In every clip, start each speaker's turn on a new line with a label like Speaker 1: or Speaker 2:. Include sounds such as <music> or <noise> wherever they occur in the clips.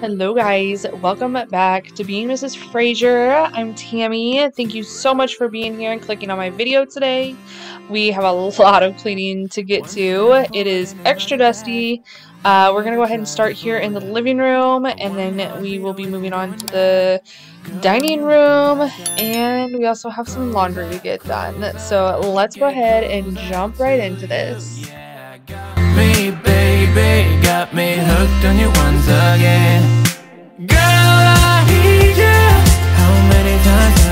Speaker 1: Hello guys, welcome back to Being Mrs. Frasure. I'm Tammy. Thank you so much for being here and clicking on my video today. We have a lot of cleaning to get to. It is extra dusty. Uh, we're going to go ahead and start here in the living room and then we will be moving on to the dining room and we also have some laundry to get done. So let's go ahead and jump right into this
Speaker 2: me, baby Got me hooked on you once again. Girl, I need you. How many times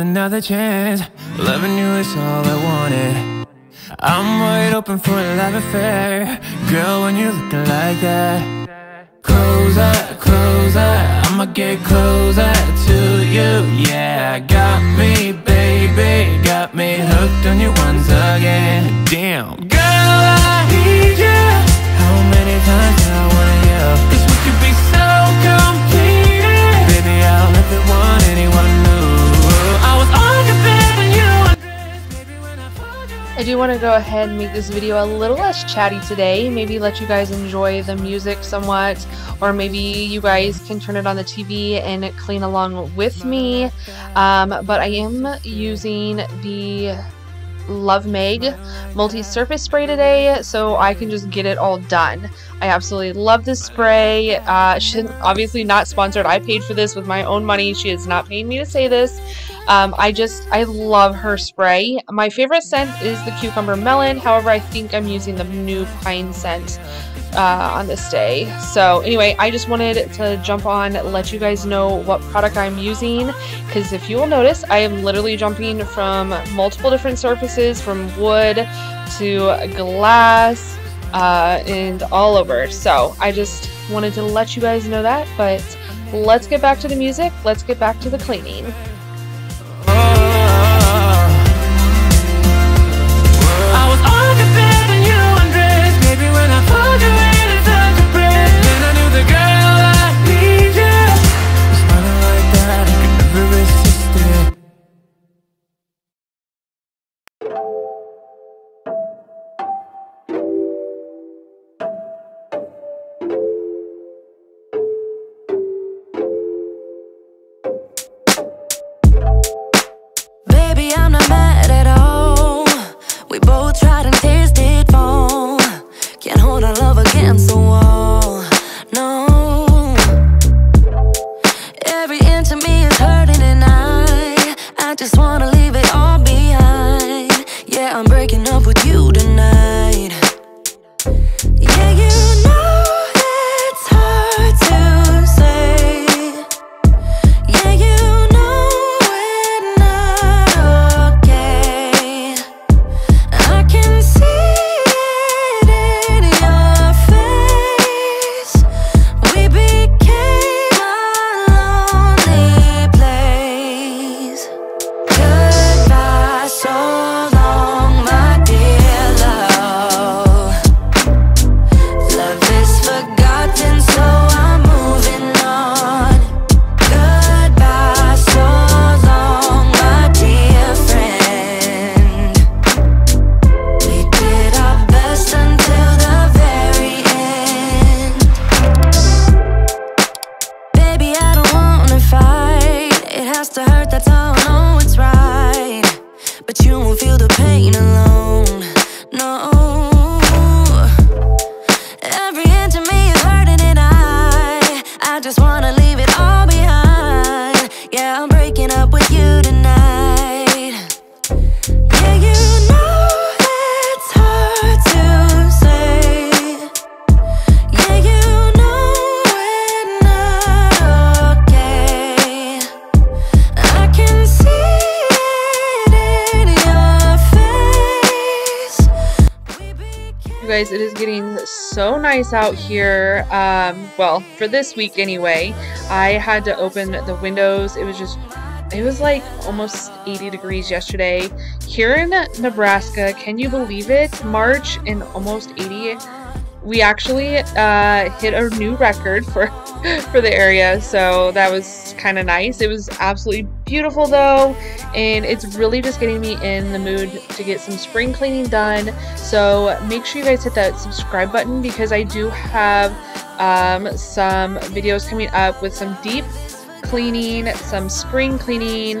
Speaker 2: another chance. Loving you is all I wanted. I'm wide open for a love affair. Girl, when you're looking like that Closer, closer I'ma get closer to you. Yeah, got me, baby Got me hooked on you once again. Damn. Girl, I need you. How many times do I wanna yell? I
Speaker 1: do want to go ahead and make this video a little less chatty today, maybe let you guys enjoy the music somewhat, or maybe you guys can turn it on the TV and clean along with me. Um, but I am using the Love Meg multi-surface spray today, so I can just get it all done. I absolutely love this spray. Uh, she obviously not sponsored. I paid for this with my own money. She is not paying me to say this. Um, I just, I love her spray. My favorite scent is the cucumber melon. However, I think I'm using the new pine scent uh, on this day. So anyway, I just wanted to jump on, let you guys know what product I'm using. Because if you will notice, I am literally jumping from multiple different surfaces, from wood to glass, uh, and all over. So I just wanted to let you guys know that. But let's get back to the music. Let's get back to the cleaning. Nice out here. Um, well, for this week anyway, I had to open the windows. It was just, it was like almost 80 degrees yesterday. Here in Nebraska, can you believe it? March and almost 80 we actually uh, hit a new record for <laughs> for the area so that was kind of nice. It was absolutely beautiful though and it's really just getting me in the mood to get some spring cleaning done. So make sure you guys hit that subscribe button because I do have um, some videos coming up with some deep cleaning some spring cleaning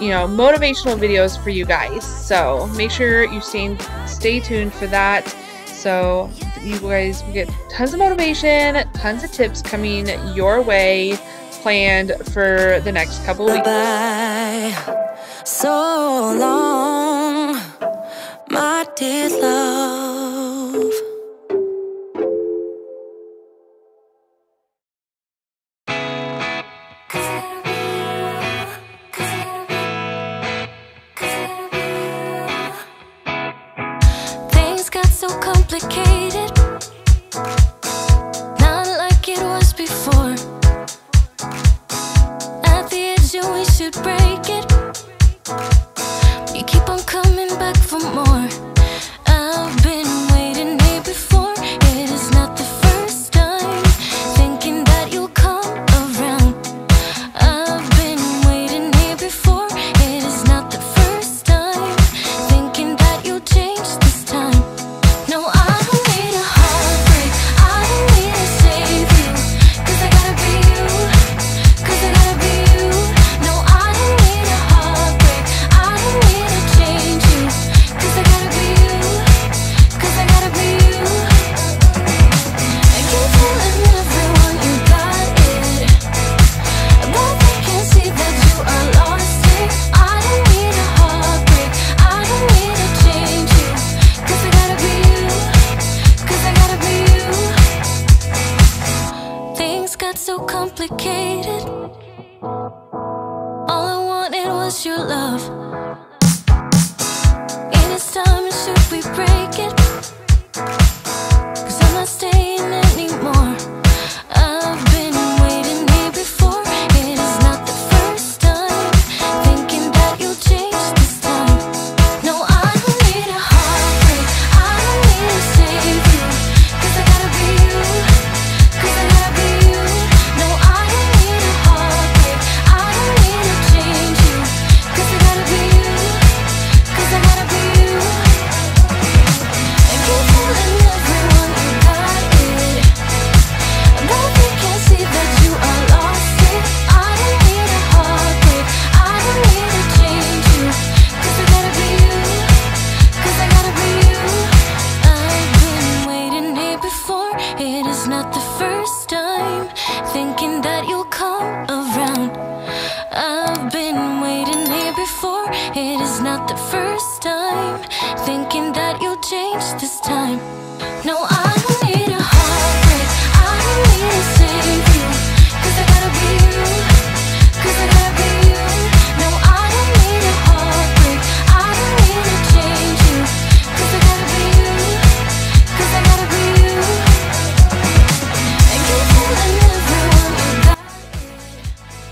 Speaker 1: you know motivational videos for you guys. So make sure you stay stay tuned for that. So you guys will get tons of motivation, tons of tips coming your way planned for the next couple weeks.
Speaker 3: Bye. So long, my dear love.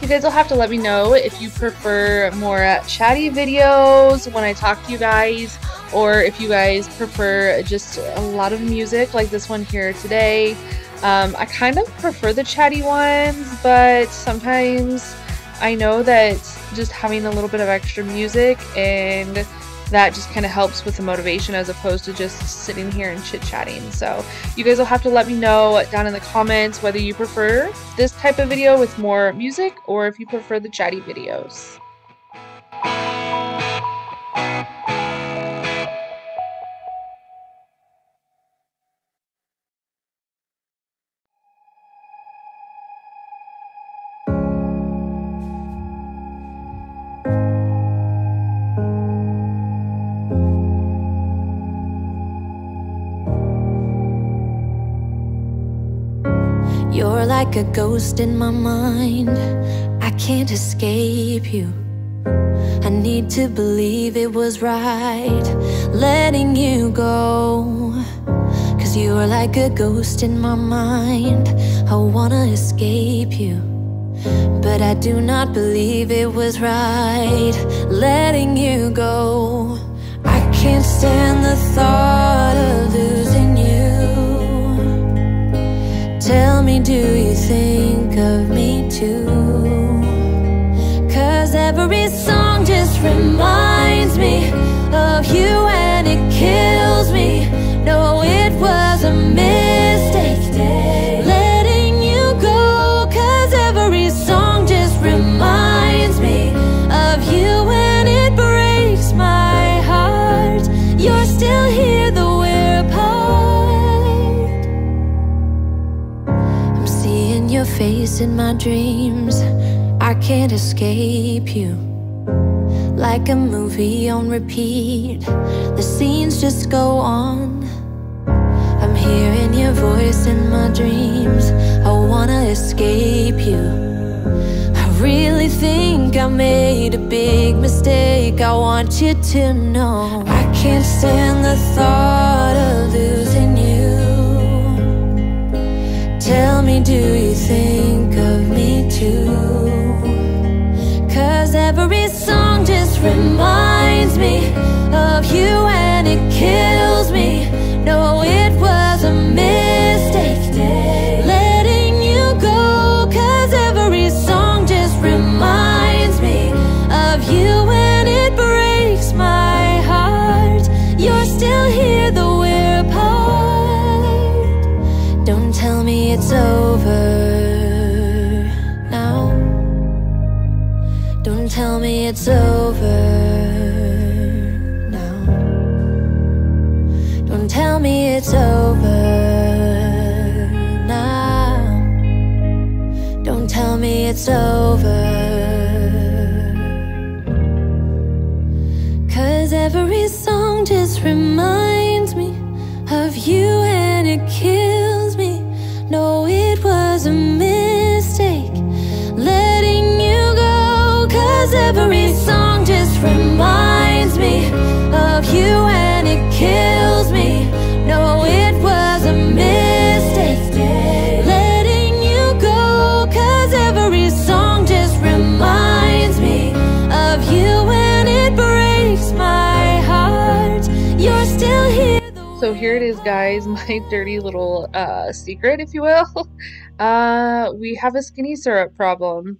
Speaker 3: You
Speaker 1: guys will have to let me know if you prefer more chatty videos when I talk to you guys, or if you guys prefer just a lot of music like this one here today. Um, I kind of prefer the chatty ones, but sometimes I know that just having a little bit of extra music and that just kind of helps with the motivation as opposed to just sitting here and chit chatting. So, you guys will have to let me know down in the comments whether you prefer this type of video with more music or if you prefer the chatty videos.
Speaker 3: Like a ghost in my mind. I can't escape you. I need to believe it was right letting you go. 'Cause you are like a ghost in my mind. I wanna escape you. But I do not believe it was right letting you go. I can't stand the thought of losing Tell me, do you think of me too? Cause every song just reminds me of you and it kills me. No, it was a mistake face in my dreams. I can't escape you. Like a movie on repeat, the scenes just go on. I'm hearing your voice in my dreams. I wanna escape you. I really think I made a big mistake. I want you to know I can't stand the thought of losing you. Tell me, do you think of me too? Cause every song just reminds me of you and it kills me. No, it was a mistake me it's over now. Don't tell me it's over now. Don't tell me it's over. Cause every song just reminds here
Speaker 1: it is, guys, <laughs> my dirty little uh, secret, if you will. <laughs> Uh, we have a skinny syrup problem.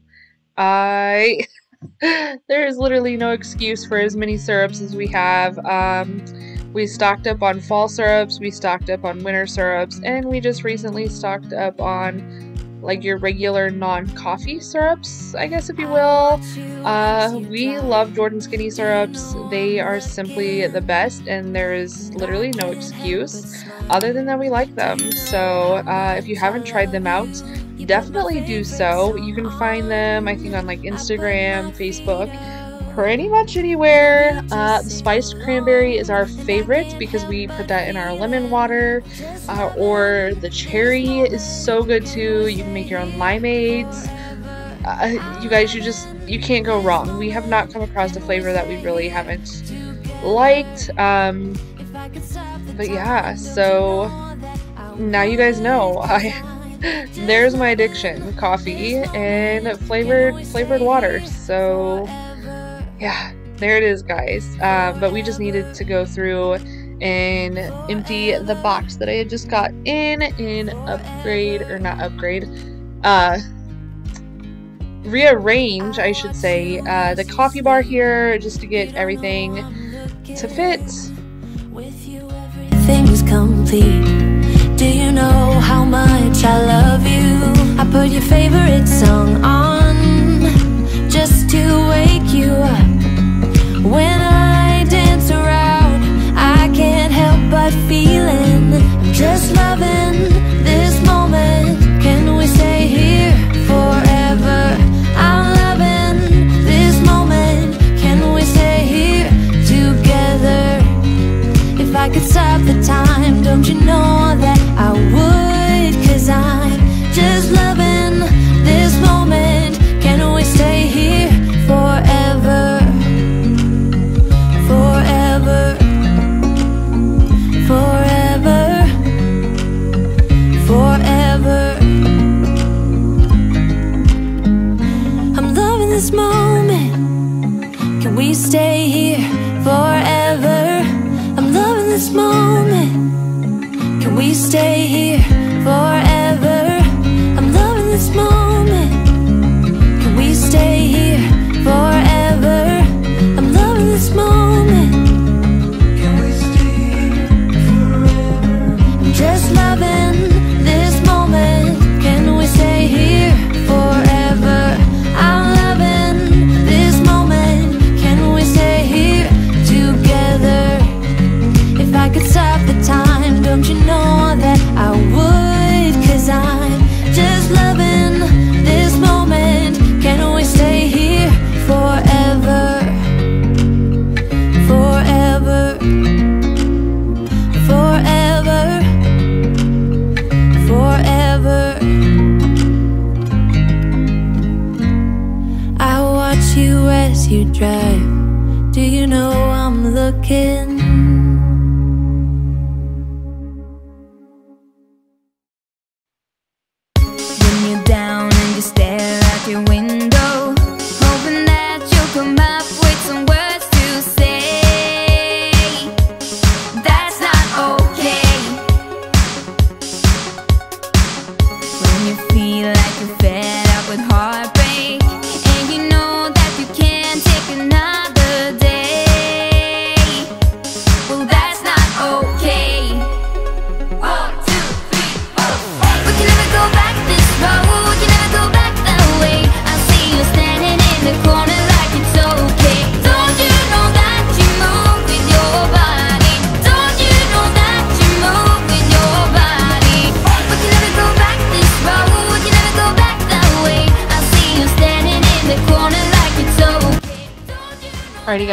Speaker 1: I <laughs> there is literally no excuse for as many syrups as we have. Um, we stocked up on fall syrups, we stocked up on winter syrups, and we just recently stocked up on like your regular non-coffee syrups, I guess if you will. Uh, we love Jordan Skinny syrups. They are simply the best, and there is literally no excuse other than that we like them. So uh, if you haven't tried them out, definitely do so. You can find them, I think, on like Instagram, Facebook, pretty much anywhere. Uh, the spiced cranberry is our favorite because we put that in our lemon water, uh, or the cherry is so good too. You can make your own limeades. Uh, you guys, you just you can't go wrong. We have not come across a flavor that we really haven't liked. Um, but yeah, so now you guys know. I <laughs> there's my addiction: coffee and flavored flavored water. So yeah, there it is, guys. Um, but we just needed to go through and empty the box that I had just got in and upgrade or not upgrade, uh, rearrange, I should say, uh, the coffee bar here just to get everything to fit.
Speaker 3: With you, everything's complete. Do you know how much I love you? I put your favorite song on wake you up. When I dance around, I can't help but feeling I'm just loving this moment. Can we stay here forever? I'm loving this moment. Can we stay here together? If I could stop the time, don't you know that I would? Cause I'm stay here forever? I'm loving this moment. Can we stay here forever? I'm loving this moment. I'm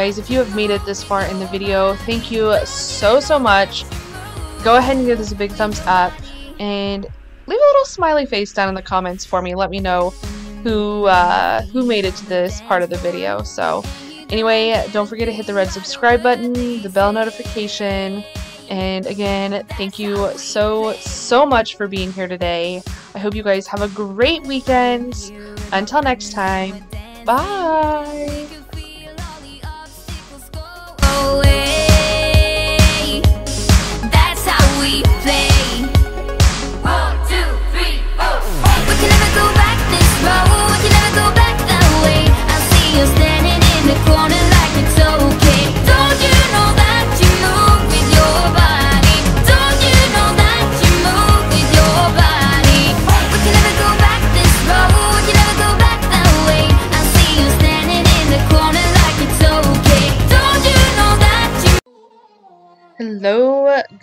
Speaker 1: guys, if you have made it this far in the video, thank you so so much. Go ahead and give this a big thumbs up and leave a little smiley face down in the comments for me. Let me know who uh, who made it to this part of the video. So anyway, don't forget to hit the red subscribe button, the bell notification, and again, thank you so so much for being here today. I hope you guys have a great weekend. Until next time, bye.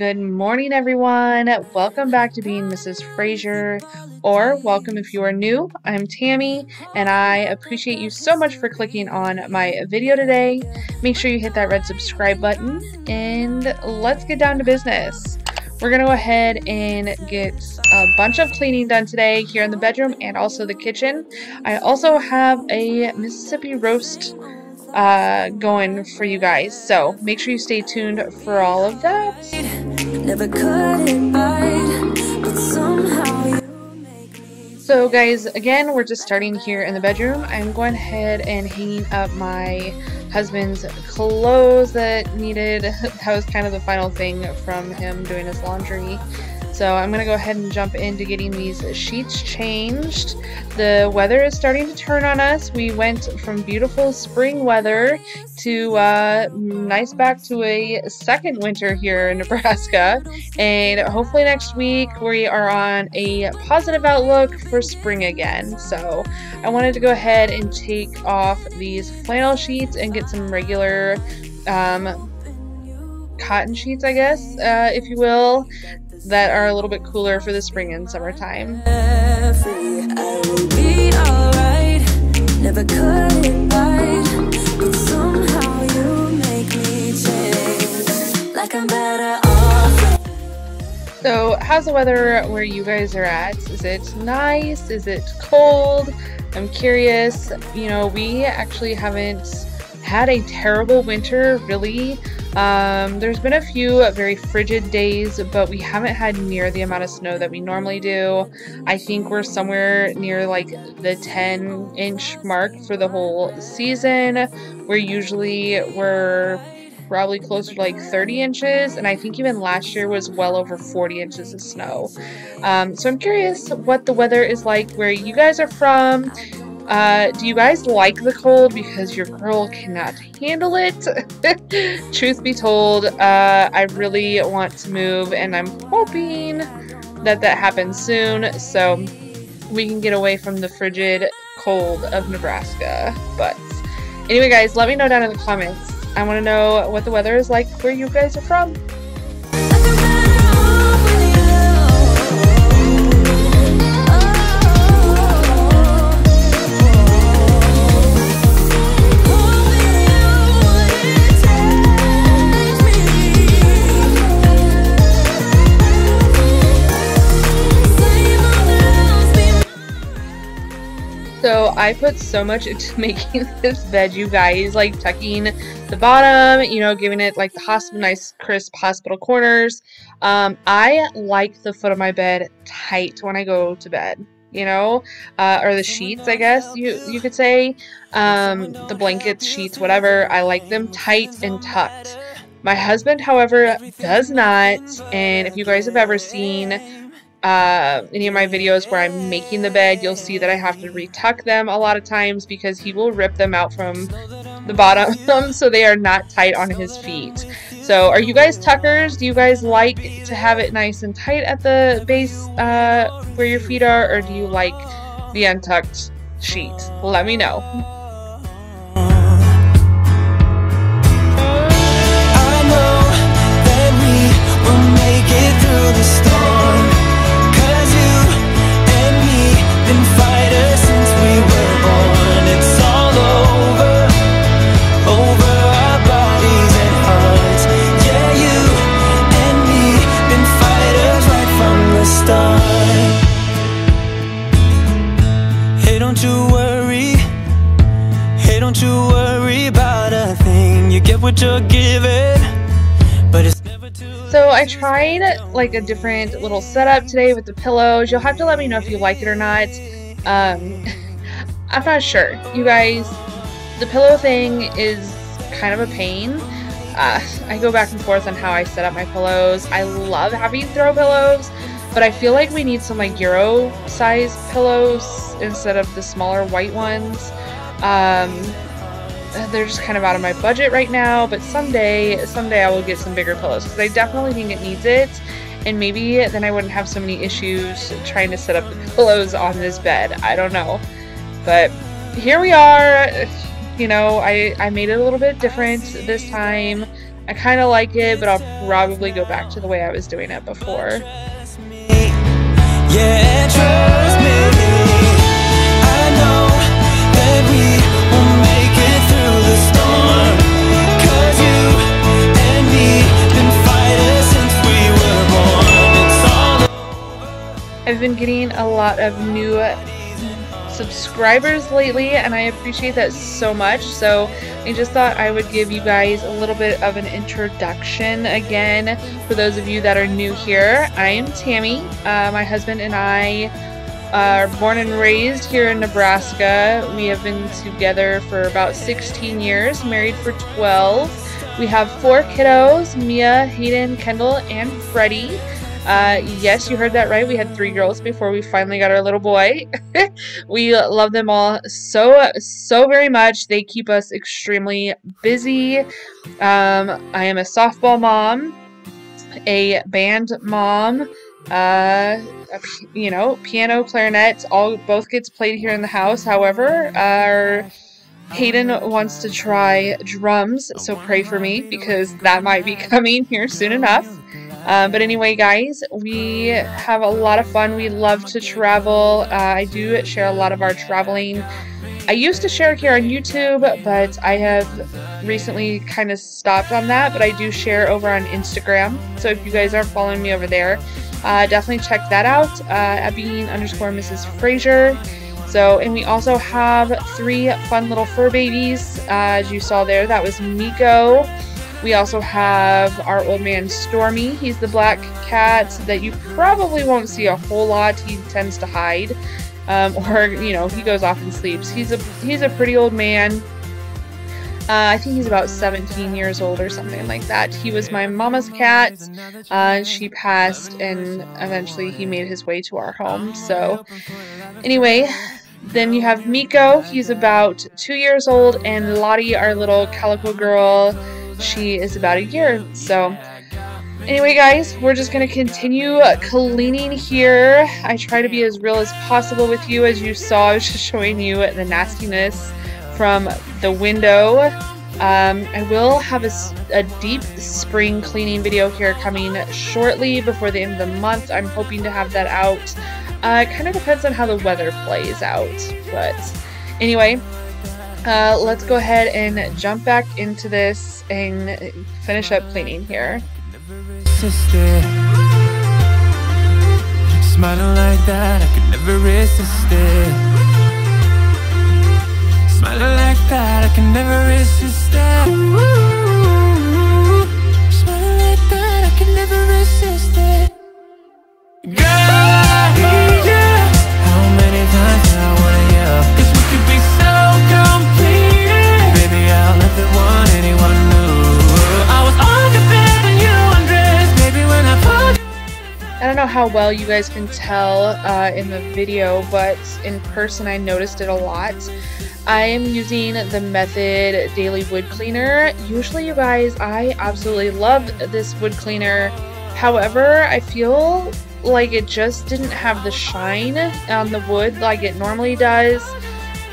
Speaker 1: Good morning, everyone. Welcome back to Being Mrs. Frasure, or welcome if you are new. I'm Tammy, and I appreciate you so much for clicking on my video today. Make sure you hit that red subscribe button, and let's get down to business. We're gonna go ahead and get a bunch of cleaning done today here in the bedroom and also the kitchen. I also have a Mississippi roast uh, going for you guys. So make sure you stay tuned for all of that.
Speaker 3: never could invite, but somehow you make
Speaker 1: So guys, again, we're just starting here in the bedroom. I'm going ahead and hanging up my husband's clothes that needed, <laughs> that was kind of the final thing from him doing his laundry. So I'm going to go ahead and jump into getting these sheets changed. The weather is starting to turn on us. We went from beautiful spring weather to uh, nice back to a second winter here in Nebraska. And hopefully next week we are on a positive outlook for spring again. So I wanted to go ahead and take off these flannel sheets and get some regular um, cotton sheets, I guess, uh, if you will, that are a little bit cooler for the spring and summertime. So, how's the weather where you guys are at? Is it nice? Is it cold? I'm curious. You know, we actually haven't had a terrible winter, really. Um, there's been a few very frigid days, but we haven't had near the amount of snow that we normally do. I think we're somewhere near like the 10 inch mark for the whole season. We're usually we're probably closer to like 30 inches, and I think even last year was well over 40 inches of snow. Um, so I'm curious what the weather is like where you guys are from. Uh, do you guys like the cold because your girl cannot handle it? <laughs> Truth be told, uh, I really want to move, and I'm hoping that that happens soon so we can get away from the frigid cold of Nebraska. But anyway, guys, let me know down in the comments I want to know what the weather is like where you guys are from. I put so much into <laughs> making this bed, you guys, like tucking the bottom, you know, giving it like the hospital, nice crisp hospital corners. Um, I like the foot of my bed tight when I go to bed, you know, uh, or the sheets, I guess you you could say, um, the blankets, sheets, whatever. I like them tight and tucked. My husband, however, does not. And if you guys have ever seen uh, any of my videos where I'm making the bed, you'll see that I have to retuck them a lot of times because he will rip them out from the bottom <laughs> so they are not tight on his feet. So are you guys tuckers? Do you guys like to have it nice and tight at the base uh, where your feet are or do you like the untucked sheet? Let me know. Like a different little setup today with the pillows. You'll have to let me know if you like it or not. Um, <laughs> I'm not sure. You guys, the pillow thing is kind of a pain. Uh, I go back and forth on how I set up my pillows. I love having throw pillows, but I feel like we need some like Euro size pillows instead of the smaller white ones. Um, they're just kind of out of my budget right now, but someday, someday I will get some bigger pillows because I definitely think it needs it. And maybe then I wouldn't have so many issues trying to set up the pillows on this bed. I don't know. But here we are. You know, I, I made it a little bit different this time. I kind of like it, but I'll probably go back to the way I was doing it before. Yeah, I've been getting a lot of new subscribers lately and I appreciate that so much. So I just thought I would give you guys a little bit of an introduction again. For those of you that are new here I am Tammy. Uh, my husband and I are born and raised here in Nebraska. We have been together for about 16 years married for 12 we have four kiddos Mia Hayden Kendall and Freddie uh, yes, you heard that right. We had three girls before we finally got our little boy. <laughs> we love them all so, so very much. They keep us extremely busy. Um, I am a softball mom, a band mom, uh, you know, piano, clarinet, all both gets played here in the house. However, our Hayden wants to try drums, so pray for me because that might be coming here soon enough. Um, but anyway, guys, we have a lot of fun. We love to travel. Uh, I do share a lot of our traveling. I used to share here on YouTube, but I have recently kind of stopped on that. But I do share over on Instagram. So if you guys aren't following me over there, uh, definitely check that out uh, at being underscore Mrs. Frasure. So, and we also have three fun little fur babies, uh, as you saw there. That was Miko, We also have our old man Stormy. He's the black cat that you probably won't see a whole lot. He tends to hide, um, <laughs> or you know, he goes off and sleeps. He's a he's a pretty old man. Uh, I think he's about 17 years old or something like that. He was my mama's cat. Uh, she passed, and eventually he made his way to our home. So, anyway, then you have Miko. He's about two years old, and Lottie, our little calico girl, she is about a year. So, anyway, guys, we're just going to continue cleaning here. I try to be as real as possible with you. As you saw, <laughs> I was just showing you the nastiness from the window. Um, I will have a, a, deep spring cleaning video here coming shortly before the end of the month. I'm hoping to have that out. Uh, it kind of depends on how the weather plays out. But anyway, uh, let's go ahead and jump back into this and finish up cleaning here. Smiling like that, I could never resist it. Smiling like that, I can never resist Smiling like that, I can never resist it. Girl, how well you guys can tell uh, in the video, but in person I noticed it a lot. I am using the Method Daily Wood Cleaner. Usually, you guys, I absolutely love this wood cleaner. However, I feel like it just didn't have the shine on the wood like it normally does.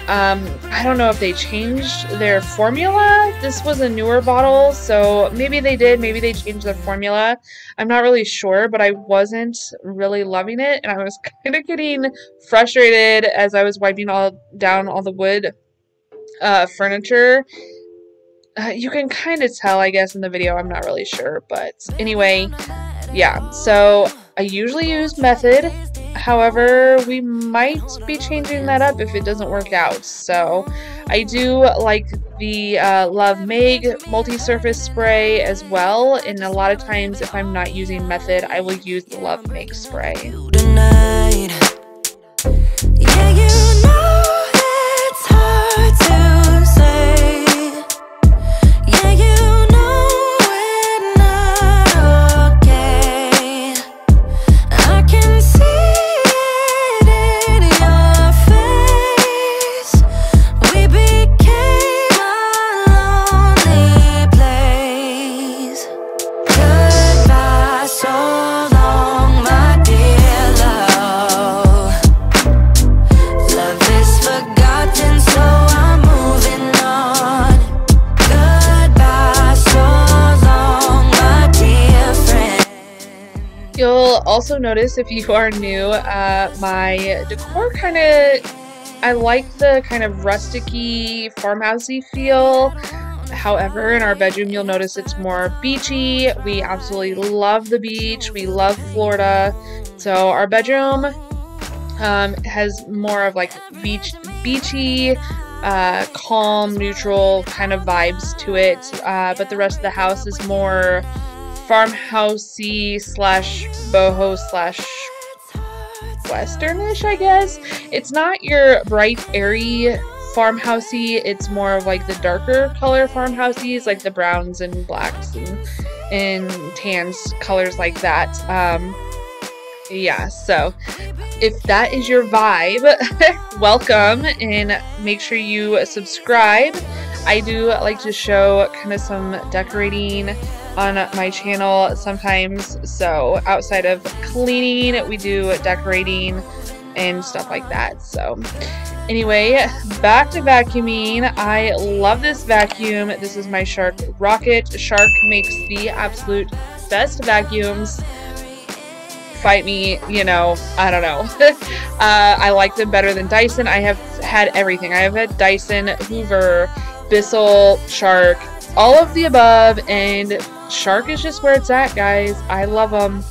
Speaker 1: Um, I don't know if they changed their formula. This was a newer bottle, so maybe they did. Maybe they changed their formula. I'm not really sure, but I wasn't really loving it, and I was <laughs> kind of getting frustrated as I was wiping all down all the wood uh, furniture. Uh, you can kind of tell, I guess, in the video. I'm not really sure, but anyway, yeah. So I usually use Method. However, we might be changing that up if it doesn't work out. So I do like the uh, Love Meg multi-surface spray as well. And a lot of times if I'm not using Method, I will use the Love Meg spray. Tonight. Also notice if you are new, uh, my decor kind of, I like the kind of rusticy, farmhousey feel. However, in our bedroom, you'll notice it's more beachy. We absolutely love the beach. We love Florida. So our bedroom um, has more of like beach, beachy, uh, calm, neutral kind of vibes to it. Uh, but the rest of the house is more farmhousey slash boho slash westernish, I guess. It's not your bright, airy farmhousey. It's more of like the darker color farmhousies, like the browns and blacks and, and tans colors like that. Um, yeah, so if that is your vibe, <laughs> welcome and make sure you subscribe. I do like to show kind of some decorating on my channel sometimes. So outside of cleaning, we do decorating and stuff like that. So anyway, back to vacuuming. I love this vacuum. This is my Shark Rocket. Shark makes the absolute best vacuums. Fight me, you know, I don't know. <laughs> uh, I like them better than Dyson. I have had everything. I have had Dyson, Hoover, Bissell, Shark, all of the above, and Shark is just where it's at, guys. I love them.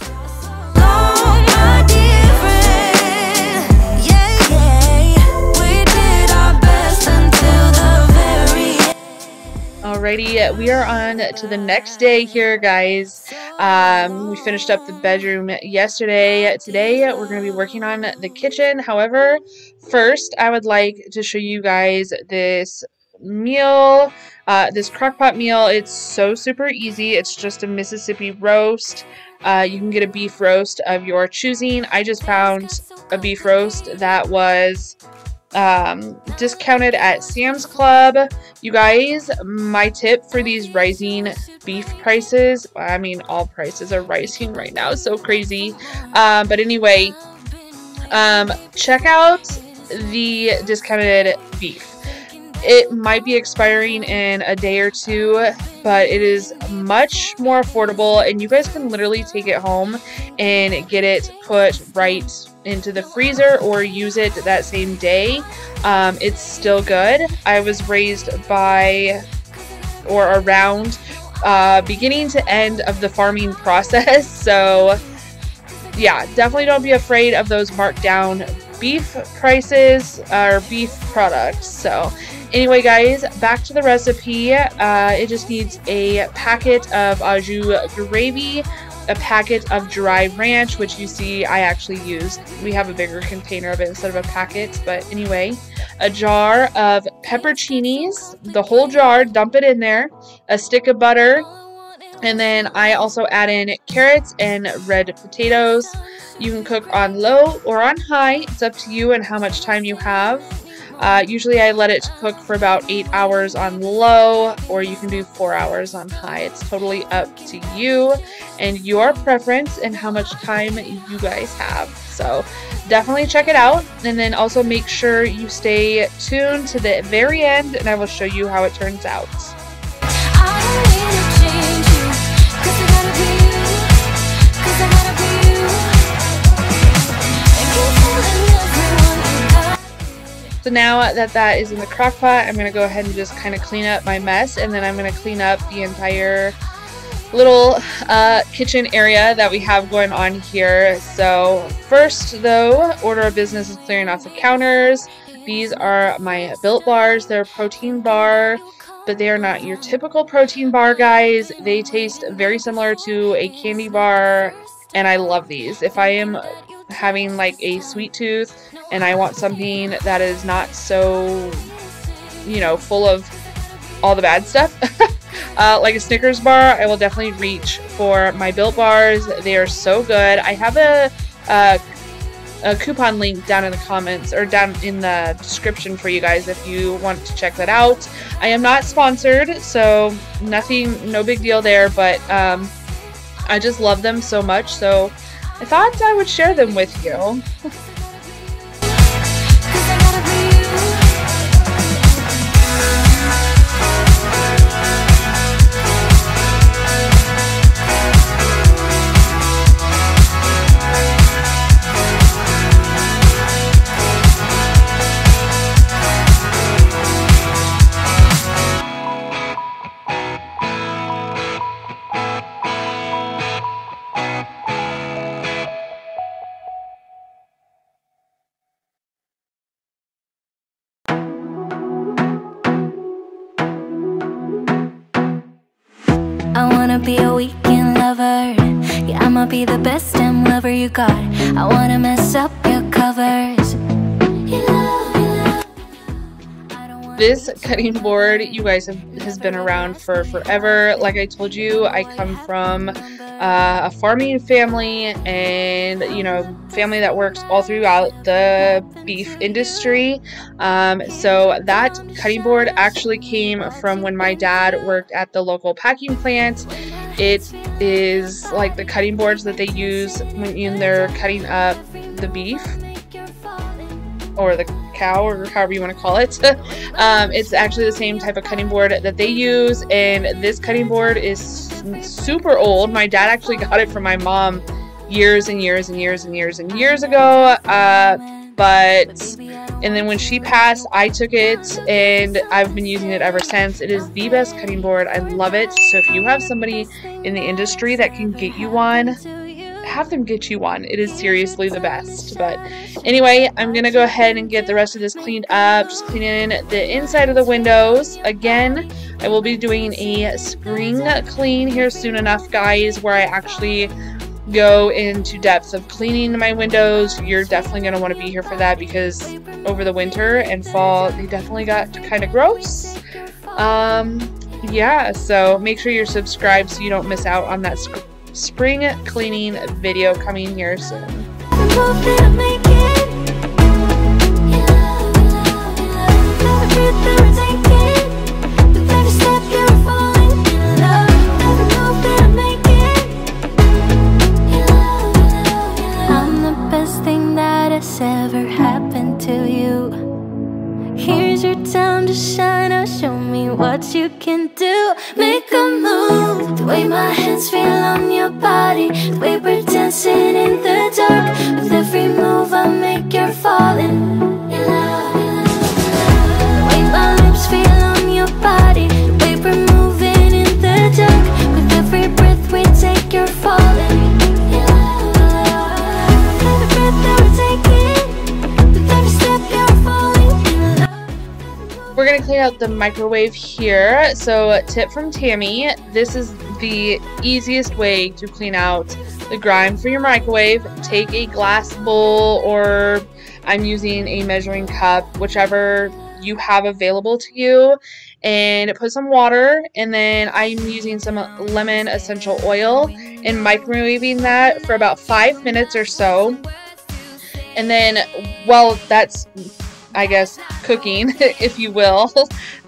Speaker 1: Alrighty, we are on to the next day here, guys. Um, we finished up the bedroom yesterday. Today, we're going to be working on the kitchen. However, first, I would like to show you guys this meal, uh, this crockpot meal. It's so super easy. It's just a Mississippi roast. Uh, you can get a beef roast of your choosing. I just found a beef roast that was um, discounted at Sam's Club. You guys, my tip for these rising beef prices, I mean, all prices are rising right now, so crazy. Um, but anyway, um, check out the discounted beef. It might be expiring in a day or two, but it is much more affordable, and you guys can literally take it home and get it put right into the freezer or use it that same day. Um, it's still good. I was raised by or around uh, beginning to end of the farming <laughs> process, so yeah, definitely don't be afraid of those marked down beef prices or beef products. So Anyway, guys, back to the recipe. Uh, it just needs a packet of au jus gravy, a packet of dry ranch, which you see I actually used. We have a bigger container of it instead of a packet, but anyway, a jar of pepperoncinis, the whole jar, dump it in there, a stick of butter, and then I also add in carrots and red potatoes. You can cook on low or on high. It's up to you and how much time you have. Uh, usually I let it cook for about 8 hours on low or you can do 4 hours on high. It's totally up to you and your preference and how much time you guys have. So definitely check it out and then also make sure you stay tuned to the very end and I will show you how it turns out. So now that that is in the crock pot, I'm going to go ahead and just kind of clean up my mess and then I'm going to clean up the entire little uh, kitchen area that we have going on here. So first though, order of business is clearing off the counters. These are my Built Bars. They're a protein bar, but they are not your typical protein bar, guys. They taste very similar to a candy bar, and I love these. If I am having like a sweet tooth and I want something that is not so, you know, full of all the bad stuff, <laughs> uh, like a Snickers bar, I will definitely reach for my Built Bars. They are so good. I have a, a, a coupon link down in the comments or down in the description for you guys if you want to check that out. I am not sponsored, so nothing, no big deal there, but um, I just love them so much. So I thought I would share them with you. <laughs>
Speaker 3: Yeah, I'ma be the best damn lover you got. I wanna mess up your covers.
Speaker 1: This cutting board you guys have has been around for forever. Like i told you i come from uh, a farming family and you know family that works all throughout the beef industry. Um, so that cutting board actually came from when my dad worked at the local packing plant it is like the cutting boards that they use when they're cutting up the beef or the cow or however you want to call it. <laughs> um, it's actually the same type of cutting board that they use and this cutting board is super old. My dad actually got it from my mom years and years and years and years and years ago. Uh, but and then when she passed, I took it and I've been using it ever since. It is the best cutting board. I love it. So if you have somebody in the industry that can get you one, have them get you one. It is seriously the best. But anyway, I'm to go ahead and get the rest of this cleaned up. Just cleaning the inside of the windows. Again, I will be doing a spring clean here soon enough, guys, where I actually go into depth of cleaning my windows. You're definitely going to want to be here for that because over the winter and fall, they definitely got kind of gross. Um, yeah, so make sure you're subscribed so you don't miss out on that spring cleaning video coming here soon. To shine, now show me what you can do. Make a move, the way my hands feel on your body. The way we're dancing in the dark. With every move I make, you're falling The way my lips feel on your body Clean out the microwave here. So tip from Tammy, this is the easiest way to clean out the grime for your microwave. Take a glass bowl or I'm using a measuring cup, whichever you have available to you and put some water and then I'm using some lemon essential oil and microwaving that for about five minutes or so and then while that's I guess, cooking, <laughs> if you will.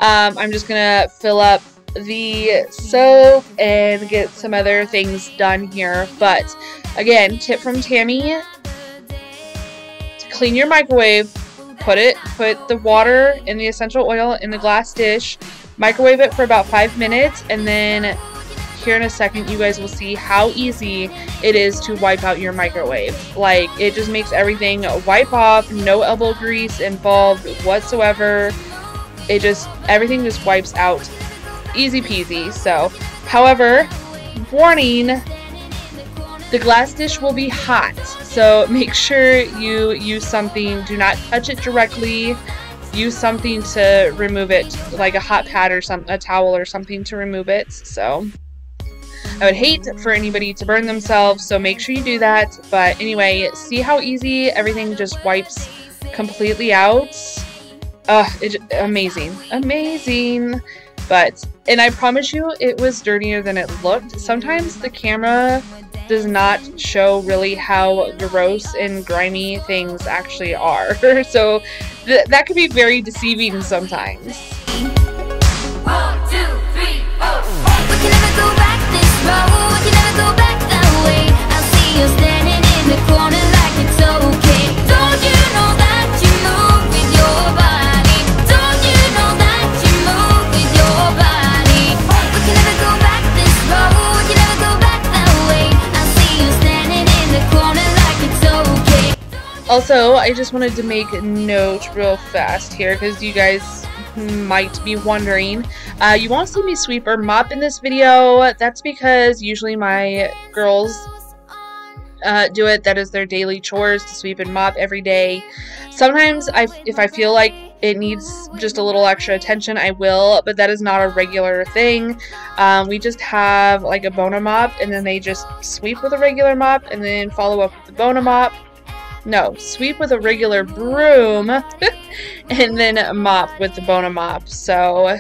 Speaker 1: Um, I'm just going to fill up the soap and get some other things done here. But again, tip from Tammy, clean your microwave, put it, put the water and the essential oil in the glass dish, microwave it for about five minutes, and then here in a second you guys will see how easy it is to wipe out your microwave. Like, it just makes everything wipe off, no elbow grease involved whatsoever. It just, everything just wipes out easy peasy. So, however, warning, the glass dish will be hot. So <laughs> make sure you use something, do not touch it directly use something to remove it, like a hot pad or some a towel or something to remove it. So I would hate for anybody to burn themselves, so make sure you do that. But anyway, see how easy everything just wipes completely out? Uh, it, amazing. Amazing. But, and I promise you, it was dirtier than it looked. Sometimes the camera does not show really how gross and grimy things actually are. <laughs> so th that could be very deceiving sometimes. Also, I just wanted to make note real fast here because you guys might be wondering. Uh, you won't see me sweep or mop in this video. That's because usually my girls uh, do it. That is their daily chores to sweep and mop every day. Sometimes I, if I feel like it needs just a little extra attention, I will, but that is not a regular thing. Um, we just have like a Bona mop and then they just sweep with a regular mop and then follow up with the Bona mop. No, sweep with a regular broom <laughs> and then mop with the Bona mop. So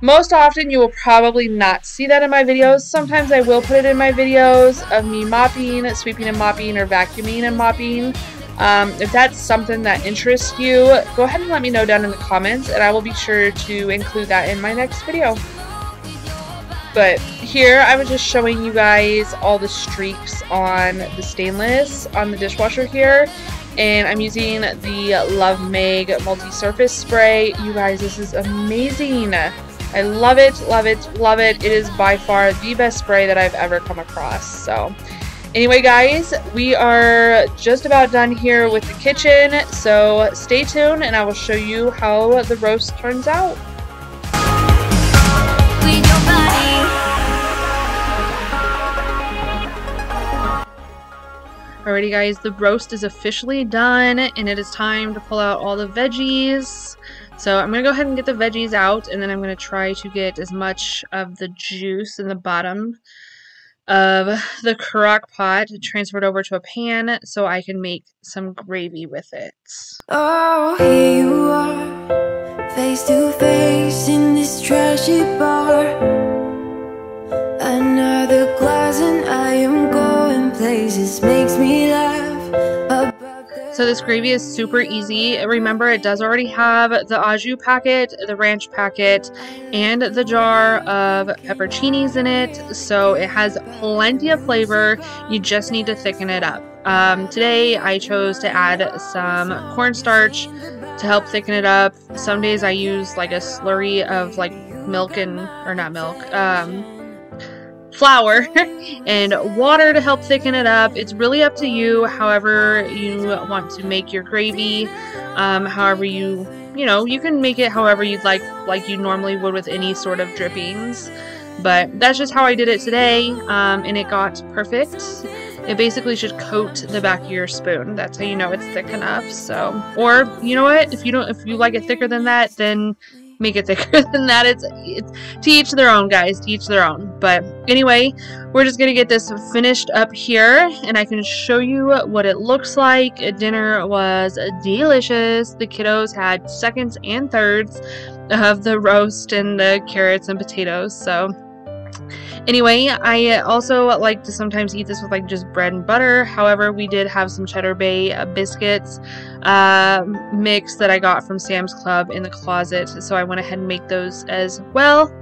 Speaker 1: most often you will probably not see that in my videos. Sometimes I will put it in my videos of me mopping, sweeping and mopping, or vacuuming and mopping. Um, if that's something that interests you, go ahead and let me know down in the comments and I will be sure to include that in my next video. But here I was just showing you guys all the streaks on the stainless on the dishwasher here. And I'm using the Love Meg multi-surface spray. You guys, this is amazing. I love it, love it, love it. It is by far the best spray that I've ever come across. So anyway, guys, we are just about done here with the kitchen. So stay tuned and I will show you how the roast turns out. Alrighty guys, the roast is officially done and it is time to pull out all the veggies. So I'm going to go ahead and get the veggies out and then I'm going to try to get as much of the juice in the bottom of the crock pot transferred over to a pan so I can make some gravy with it.
Speaker 3: Oh, here you are, face to face in this trashy bar. Another glass and I am places, makes me laugh.
Speaker 1: So this gravy is super easy. Remember, it does already have the au jus packet, the ranch packet, and the jar of pepperoncinis in it. So it has plenty of flavor. You just need to thicken it up. Um, today, I chose to add some cornstarch to help thicken it up. Some days I use like a slurry of like milk and, or not milk, um, flour <laughs> and water to help thicken it up. It's really up to you however you want to make your gravy. Um, however you, you know, you can make it however you'd like, like you normally would with any sort of drippings. But that's just how I did it today, um, and it got perfect. It basically should coat the back of your spoon. That's how you know it's thick enough. So, or you know what? If you don't, if you like it thicker than that, then make it thicker <laughs> than that. It's, it's to each their own, guys. To each their own. But anyway, we're just going to get this finished up here, and I can show you what it looks like. Dinner was delicious. The kiddos had seconds and thirds of the roast and the carrots and potatoes, so... Anyway, I also like to sometimes eat this with like just bread and butter. However, we did have some Cheddar Bay uh, biscuits uh, mix that I got from Sam's Club in the closet, so I went ahead and make those as well.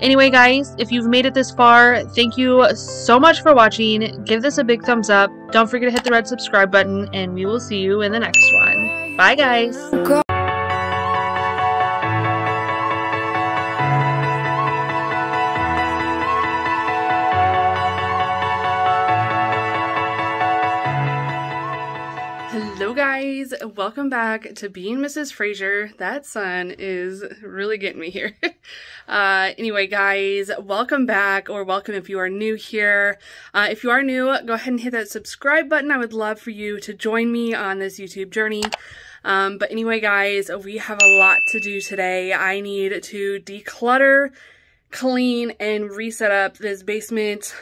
Speaker 1: Anyway, guys, if you've made it this far, thank you so much for watching. Give this a big thumbs up. Don't forget to hit the red subscribe button, and we will see you in the next one. Bye, guys. Guys, welcome back to Being Mrs. Frasure. That sun is really getting me here. <laughs> uh, anyway, guys, welcome back, or welcome if you are new here. Uh, if you are new, go ahead and hit that subscribe button. I would love for you to join me on this YouTube journey. Um, but anyway, guys, we have a lot to do today. I need to declutter, clean, and reset up this basement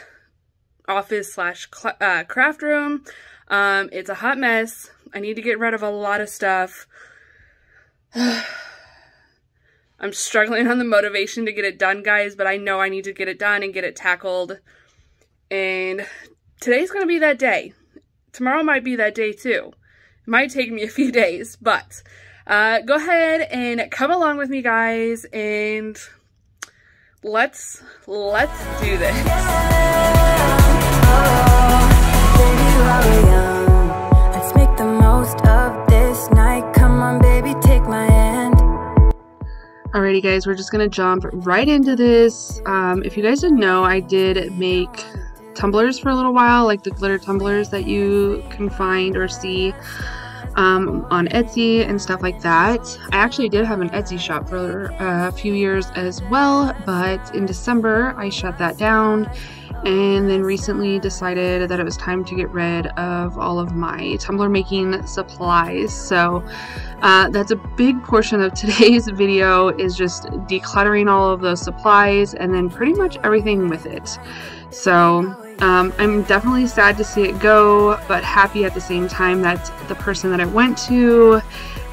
Speaker 1: office slash uh, craft room. Um, it's a hot mess. I need to get rid of a lot of stuff. <sighs> I'm struggling on the motivation to get it done, guys, but I know I need to get it done and get it tackled. And today's going to be that day. Tomorrow might be that day, too. It might take me a few <laughs> days, but uh, go ahead and come along with me, guys, and let's, let's do this. Alrighty guys, we're just gonna jump right into this. Um, if you guys didn't know, I did make tumblers for a little while, like the glitter tumblers that you can find or see um, on Etsy and stuff like that. I actually did have an Etsy shop for uh, a few years as well, but in December I shut that down and then recently decided that it was time to get rid of all of my tumbler making supplies. So uh, that's a big portion of <laughs> today's video is just decluttering all of those supplies and then pretty much everything with it. So um, I'm definitely sad to see it go, but happy at the same time that the person that it went to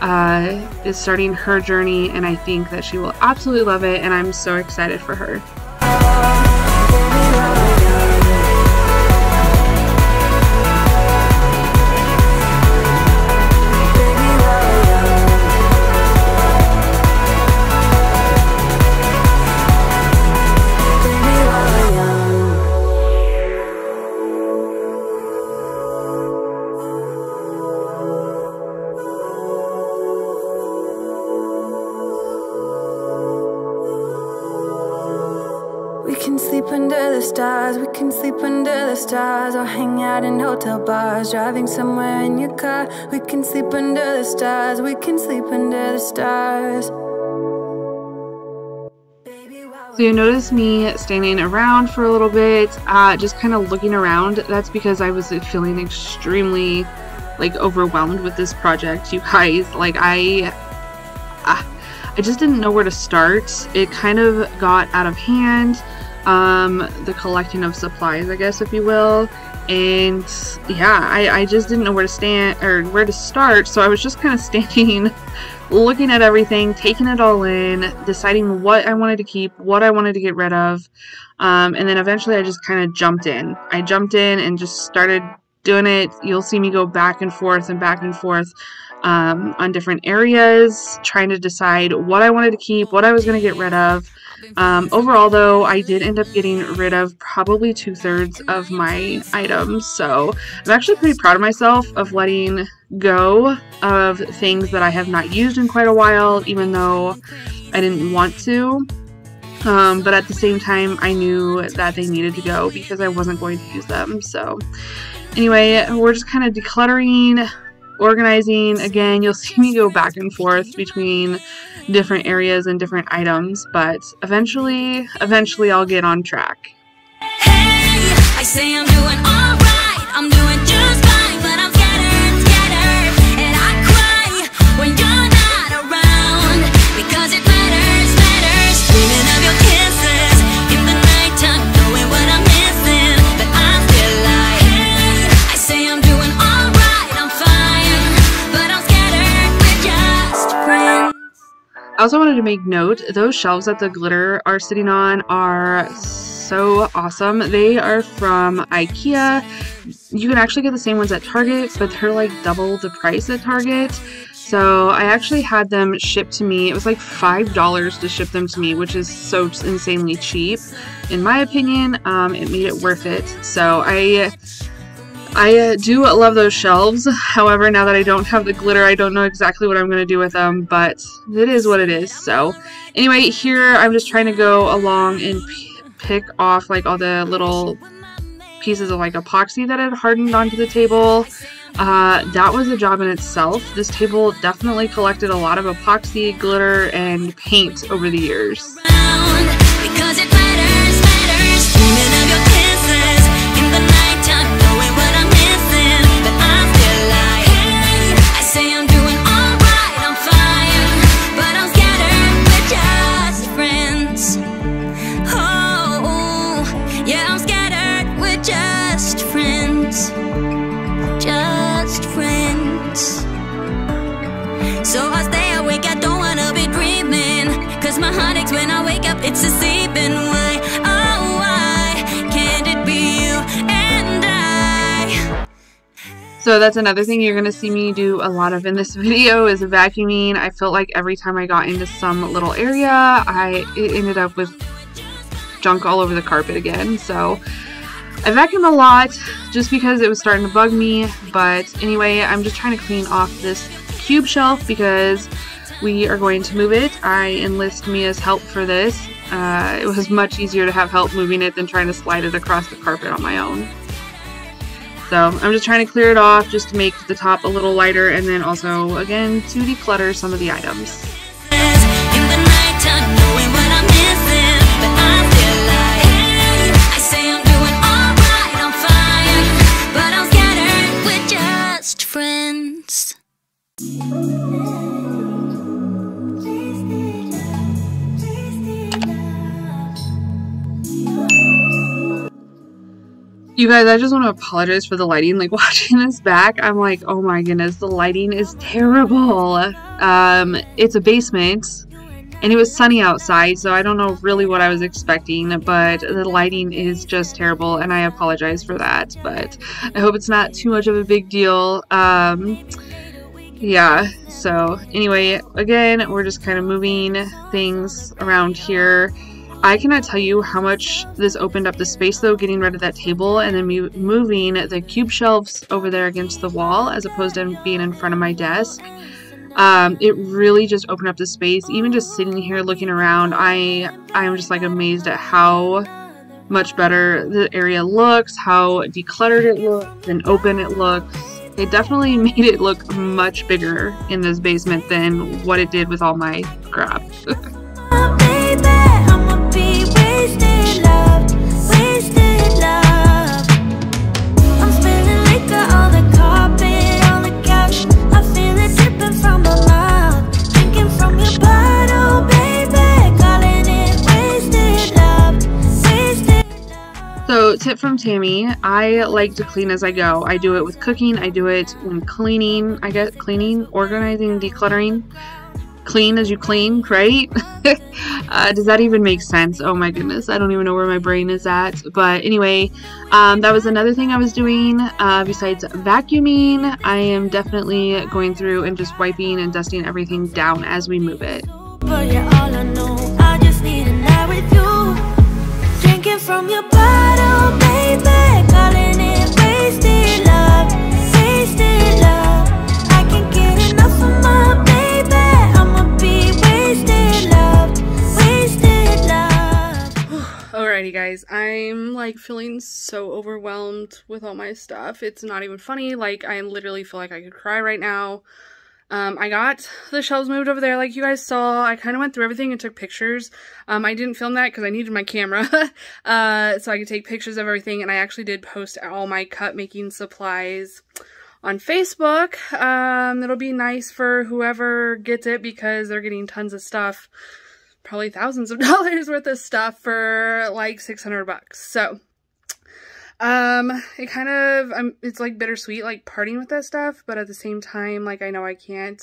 Speaker 1: uh, is starting her journey, and I think that she will absolutely love it, and I'm so excited for her. In hotel bars. Driving somewhere in your car. We can sleep under the stars. We can sleep under the stars. So you notice me standing around for a little bit, uh, just kind of looking around. That's because I was feeling extremely like overwhelmed with this project, you guys. Like I, uh, I just didn't know where to start. It kind of got out of hand. Um, the collecting of supplies, I guess, if you will. And yeah, I, I just didn't know where to stand or where to start. So I was just kind of standing <laughs> looking at everything, taking it all in, deciding what I wanted to keep, what I wanted to get rid of. Um, and then eventually I just kind of jumped in. I jumped in and just started doing it. You'll see me go back and forth and back and forth um, on different areas, trying to decide what I wanted to keep, what I was going to get rid of. Um, overall, though, I did end up getting rid of probably two thirds of my items, so I'm actually pretty proud of myself of letting go of things that I have not used in quite a while, even though I didn't want to. Um, but at the same time, I knew that they needed to go because I wasn't going to use them. So, anyway, we're just kind of decluttering, organizing. Again, you'll see me go back and forth between different areas and different items, but eventually, eventually I'll get on track. Hey, I also wanted to make note, those shelves that the glitter are sitting on are so awesome. They are from Ikea. You can actually get the same ones at Target, but they're like double the price at Target. So I actually had them shipped to me. It was like $5 to ship them to me, which is so insanely cheap. In my opinion, um, it made it worth it. So I I uh, do love those shelves. However, now that I don't have the glitter, I don't know exactly what I'm going to do with them, but it is what it is. So anyway, here I'm just trying to go along and pick off like all the little pieces of like epoxy that had hardened onto the table. Uh, that was a job in itself. This table definitely collected a lot of epoxy, glitter, and paint over the years. So that's another thing you're going to see me do a lot of in this <laughs> video is vacuuming. I felt like every time I got into some little area, I ended up with junk all over the carpet again. So I vacuumed a lot just because it was starting to bug me. But anyway, I'm just trying to clean off this cube shelf because we are going to move it. I enlist Mia's help for this. Uh, it was much easier to have help moving it than trying to slide it across the carpet on my own. So I'm just trying to clear it off just to make the top a little lighter and then also, again, to declutter some of the items. You guys, I just want to apologize for the lighting. Like <laughs> watching this back, I'm like, oh my goodness, the lighting is terrible. Um, it's a basement and it was sunny outside, so I don't know really what I was expecting, but the lighting is just terrible, and I apologize for that. But I hope it's not too much of a big deal. Um, yeah, so anyway, again, we're just kind of moving things around here. I cannot tell you how much this opened up the space though, getting rid of that table and then moving the cube shelves over there against the wall as opposed to being in front of my desk. Um, it really just opened up the space. Even just sitting here looking around, I I'm just like amazed at how much better the area looks, how decluttered it looks, and open it looks. It definitely <laughs> made it look much bigger in this basement than what it did with all my crap. <laughs> So, tip from Tammy I like to clean as I go. I do it with cooking, I do it when cleaning. I get cleaning, organizing, decluttering. Clean as you clean, right? <laughs> uh, does that even make sense? Oh my goodness, I don't even know where my brain is at. But anyway, um, that was another thing I was doing uh, besides vacuuming. I am definitely going through and just wiping and dusting everything down as we move it.
Speaker 3: But you're all I know. I just need a night with you. Drinking from your bottle,
Speaker 1: Alrighty, guys, I'm like feeling so overwhelmed with all my stuff. It's not even funny. Like, I literally feel like I could cry right now. Um, I got the shelves moved over there like you guys saw. I kind of went through everything and took pictures. Um, I didn't film that because I needed my camera <laughs> uh, so I could take pictures of everything. And I actually did post all my cut making supplies on Facebook. Um, it'll be nice for whoever gets it because they're getting tons of stuff. Probably thousands of <laughs> dollars worth of stuff for like 600 bucks. So, um, it kind of, it's like bittersweet, like parting with that stuff, but at the same time, like I know I can't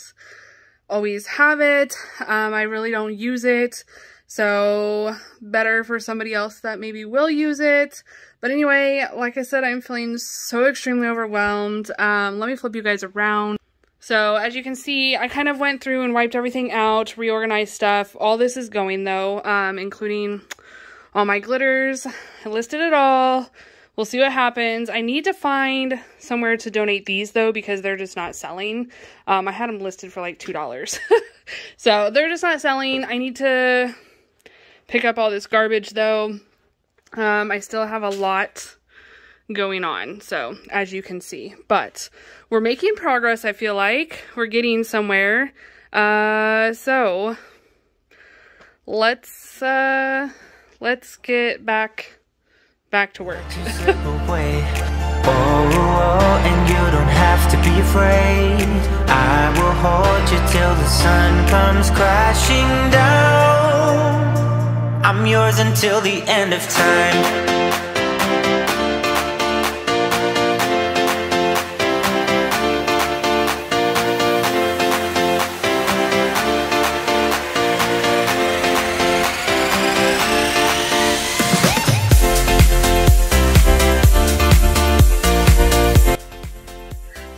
Speaker 1: always have it. Um, I really don't use it. So better for somebody else that maybe will use it. But anyway, like I said, I'm feeling so extremely overwhelmed. Um, let me flip you guys around. So as you can see, I kind of went through and wiped everything out, reorganized stuff. All this is going though, um, including all my glitters. I listed it all. We'll see what happens. I need to find somewhere to donate these though because they're just not selling. Um, I had them listed for like $2. <laughs> so they're just not selling. I need to pick up all this garbage though. Um, I still have a lot going on, so as you can see. But we're making progress, I feel like. We're getting somewhere. Uh, so let's uh let's get back back to work.
Speaker 4: Oh, oh, and you don't have to be afraid. I will hold you till the sun comes crashing down. I'm yours until the end of time.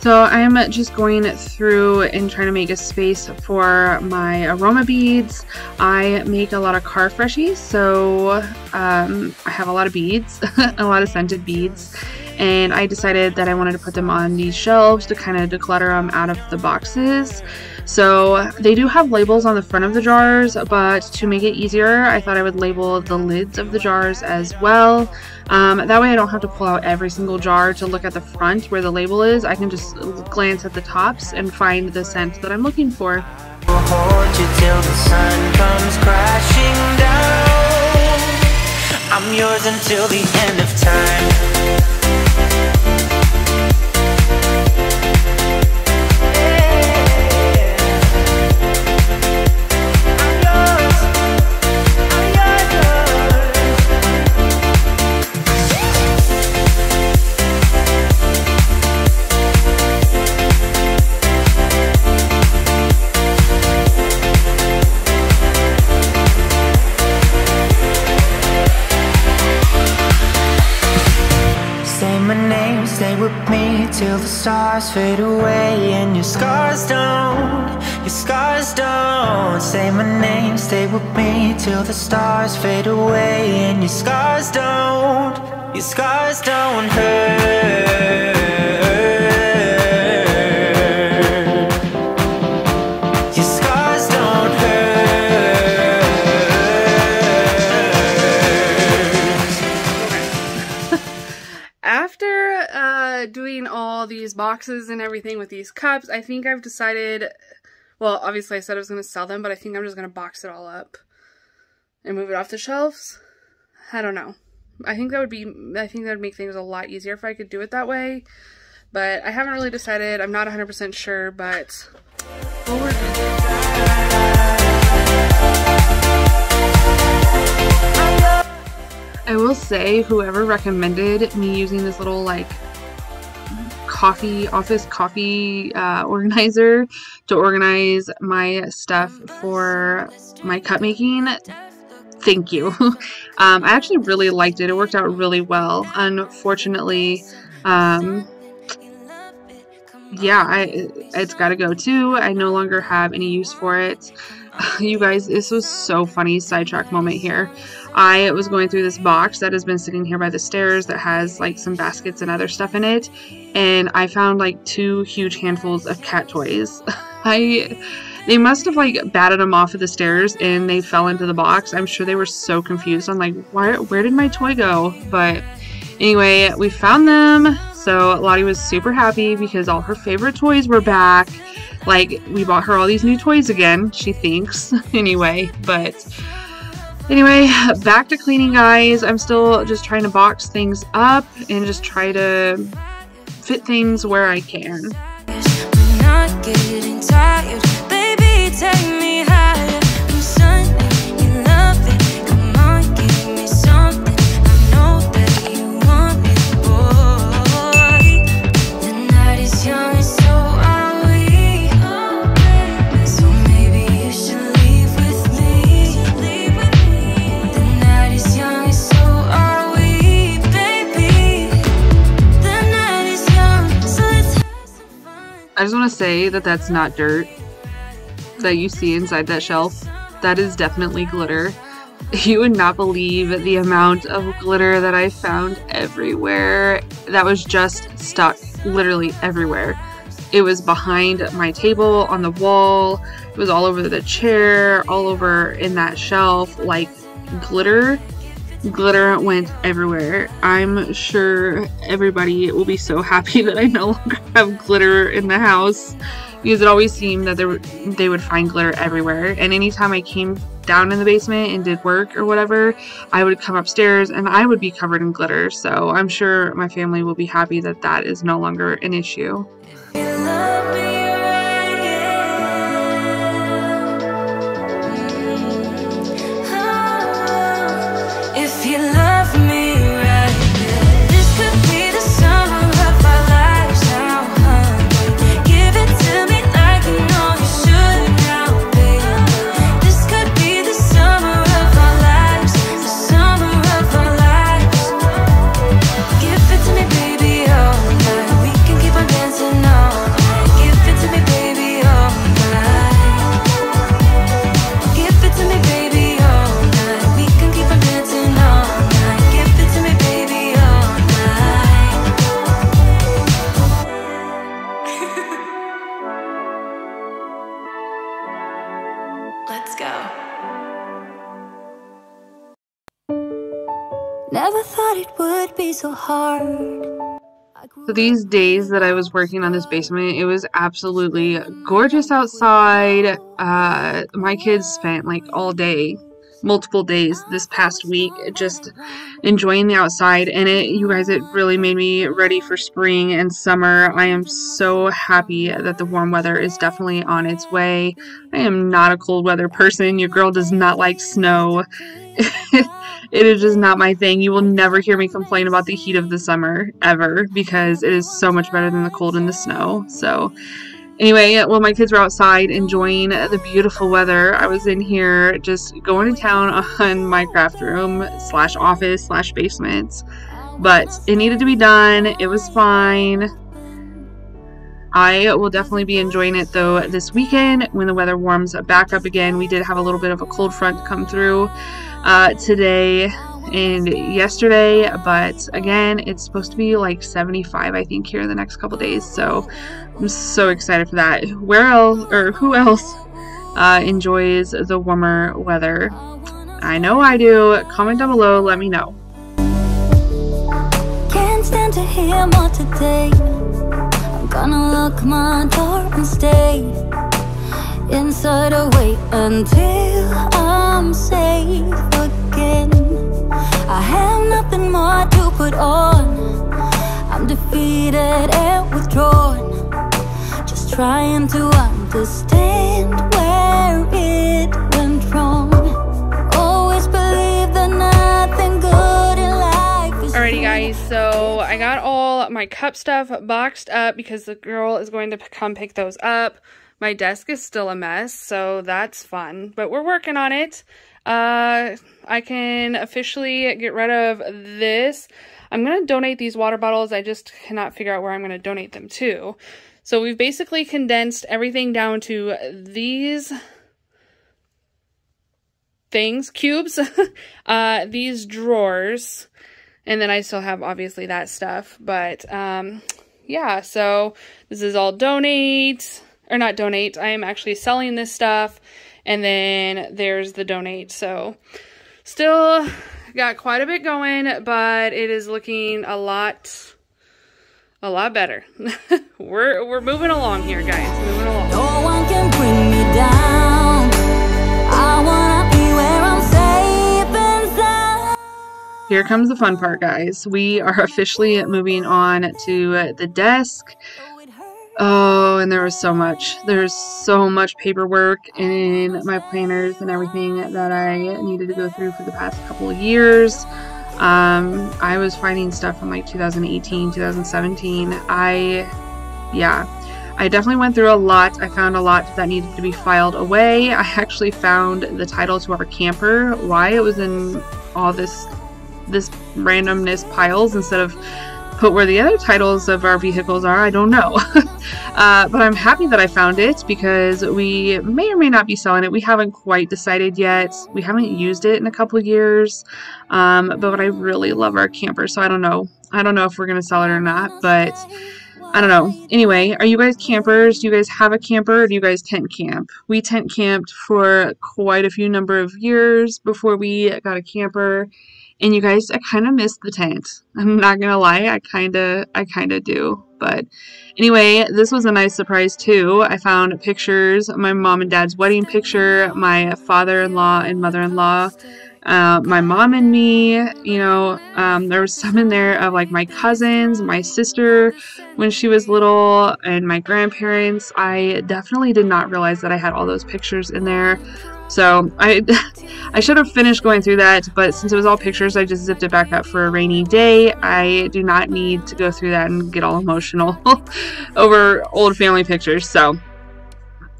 Speaker 1: So I'm just going through and trying to make a space for my aroma beads. I make a lot of car freshies, so um, I have a lot of beads, <laughs> a lot of scented beads, and I decided that I wanted to put them on these shelves to kind of declutter them out of the boxes. So they do have labels on the front of the jars, but to make it easier, I thought I would label the lids of the jars as well. Um, that way I don't have to pull out every single jar to look at the front where the label is. I can just glance at the tops and find the scent that I'm looking for.
Speaker 4: I'm yours until the end of time. Till the stars fade away and your scars don't, your scars don't. Say my name, stay with me till the stars fade away and your scars don't, your scars don't hurt.
Speaker 1: Doing all these boxes and everything with these cups, I think I've decided, well, obviously I said I was going to sell them, but I think I'm just going to box it all up and move it off the shelves. I don't know. I think that would be, I think that would make things a lot easier if I could do it that way. But I haven't really decided. I'm not 100% sure, but. I will say, whoever recommended me using this little like coffee office coffee uh, organizer to organize my stuff for my cup making. Thank you. <laughs> Um, i actually really liked it. It worked out really well. Unfortunately um, yeah I, it's got to go too. I no longer have any use for it. <sighs> You guys this was so funny sidetrack moment here. I was going through this box that has been sitting here by the stairs that has like some baskets and other stuff in it, and I found like two huge handfuls of cat toys. <laughs> I they must have like batted them off of the stairs and they fell into the box. I'm sure they were so confused. I'm like, where where did my toy go? But anyway, we found them. So Lottie was super happy because all her favorite toys were back. Like we bought her all these new toys again, she thinks. <laughs> anyway, but Anyway, back to cleaning, guys. I'm still just trying to box things up and just try to fit things where I can. I just want to say that that's not dirt that you see inside that shelf. That is definitely glitter. <laughs> You would not believe the amount of glitter that I found everywhere. That was just stuck literally everywhere. It was behind my table, on the wall, it was all over the chair, all over in that shelf. Like glitter glitter went everywhere. I'm sure everybody will be so happy <laughs> that I no longer have glitter in the house because it always seemed that there, they would find glitter everywhere. And anytime I came down in the basement and did work or whatever, I would come upstairs and I would be covered in glitter. So I'm sure my family will be happy that that is no longer an issue. Be so hard. So these days that I was working on this basement, it was absolutely gorgeous outside. Uh, my kids spent like all day, multiple days this past week, just enjoying the outside. And it, you guys, it really made me ready for spring and summer. I am so happy that the warm weather is definitely on its way. I am not a cold weather person. Your girl does not like snow. <laughs> it is just not my thing. You will never hear me complain about the heat of the summer ever because it is so much better than the cold and the snow. So, anyway, while my kids were outside enjoying the beautiful weather, I was in here just going to town on my craft room slash office slash basement. But it needed to be done. It was fine. I will definitely be enjoying it though this weekend when the weather warms back up again. We did have a little bit of a cold front come through uh, today and yesterday, but again, it's supposed to be like 75, I think, here in the next couple days. So I'm so excited for that. Where else or who else uh, enjoys the warmer weather? I know I do. Comment down below, let me know. Can't stand to hear more today. I'm gonna lock my door and stay inside wait until I'm safe again I have nothing more to put on I'm defeated and withdrawn Just trying to understand where it went wrong Always believe that nothing good in life Alrighty guys, so I got all my cup stuff boxed up because the girl is going to come pick those up. My desk is still a mess, so that's fun, but we're working on it. Uh, I can officially get rid of this. I'm going to donate these water bottles. I just cannot figure out where I'm going to donate them to. So we've basically condensed everything down to these things, cubes, <laughs> uh, these drawers, and then I still have obviously that stuff, but, um, yeah, so this is all donate, or not donate, I am actually selling this stuff, and then there's the donate, so still got quite a bit going, but it is looking a lot, a lot better. <laughs> we're, we're moving along here, guys, moving along.
Speaker 3: No one can bring me down. I wanna be where I'm safe and sound.
Speaker 1: Here comes the fun part, guys. We are officially moving on to the desk. Oh, and there was so much. There's so much paperwork in my planners and everything that I needed to go through for the past couple of years. Um, I was finding stuff from like 2018, 2017. I, yeah, I definitely went through a lot. I found a lot that needed to be filed away. I actually found the title to our camper, why it was in all this this randomness piles instead of put where the other titles of our vehicles are. I don't know. <laughs> uh, but I'm happy that I found it because we may or may not be selling it. We haven't quite decided yet. We haven't used it in a couple years. Um, but I really love our camper, so I don't know. I don't know if we're going to sell it or not, but I don't know. Anyway, are you guys campers? Do you guys have a camper or do you guys tent camp? We tent camped for quite a few number of years before we got a camper. And you guys, I kind of miss the tent. I'm not gonna lie, I kind of, I kind of do. But anyway, this was a nice surprise too. I found pictures, my mom and dad's wedding picture, my father-in-law and mother-in-law, uh, my mom and me. You know, um, there was some in there of like my cousins, my sister when she was little, and my grandparents. I definitely did not realize that I had all those pictures in there. So I <laughs> I should have finished going through that, but since it was all pictures, I just zipped it back up for a rainy day. I do not need to go through that and get all emotional <laughs> over old family pictures. So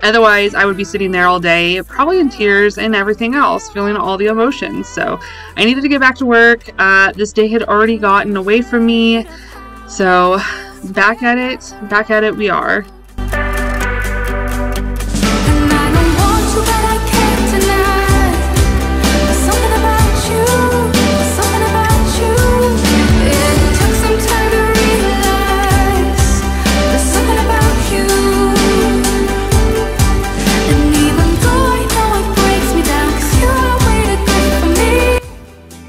Speaker 1: otherwise, I would be sitting there all day, probably in tears and everything else, feeling all the emotions. So I needed to get back to work. Uh, this day had already gotten away from me. So <sighs> back at it, back at it we are.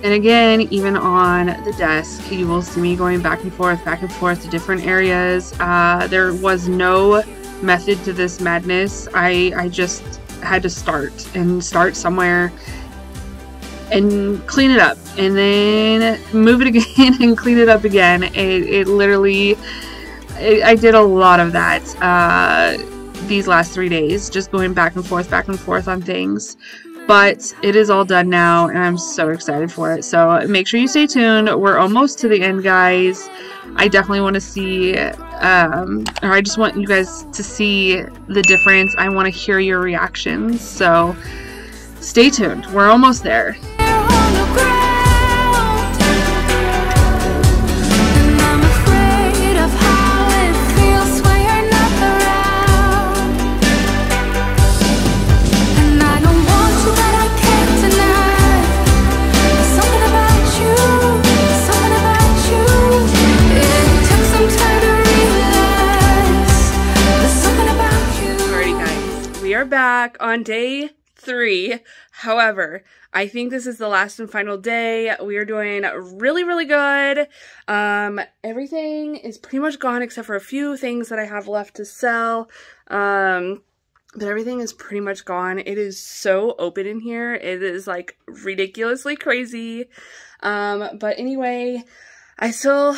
Speaker 3: And
Speaker 1: again, even on the desk, you will see me going back and forth, back and forth to different areas. Uh, there was no method to this madness. I, I just had to start and start somewhere and clean it up and then move it <laughs> again and clean it up again. It, it literally, I I did a lot of that uh, these last three days, just going back and forth, back and forth on things but it is all done now and I'm so excited for it. So make sure you stay tuned. We're almost to the end, guys. I definitely want to see, um, or I just want you guys to see the difference. I want to hear your reactions. So stay tuned. We're almost there. Back on day three. However, I think this is the last and final day. We are doing really, really good. Um, everything is pretty much gone except for a few things that I have left to sell. Um, but everything is pretty much gone. It is so open in here. It is like ridiculously crazy. Um, but anyway, I still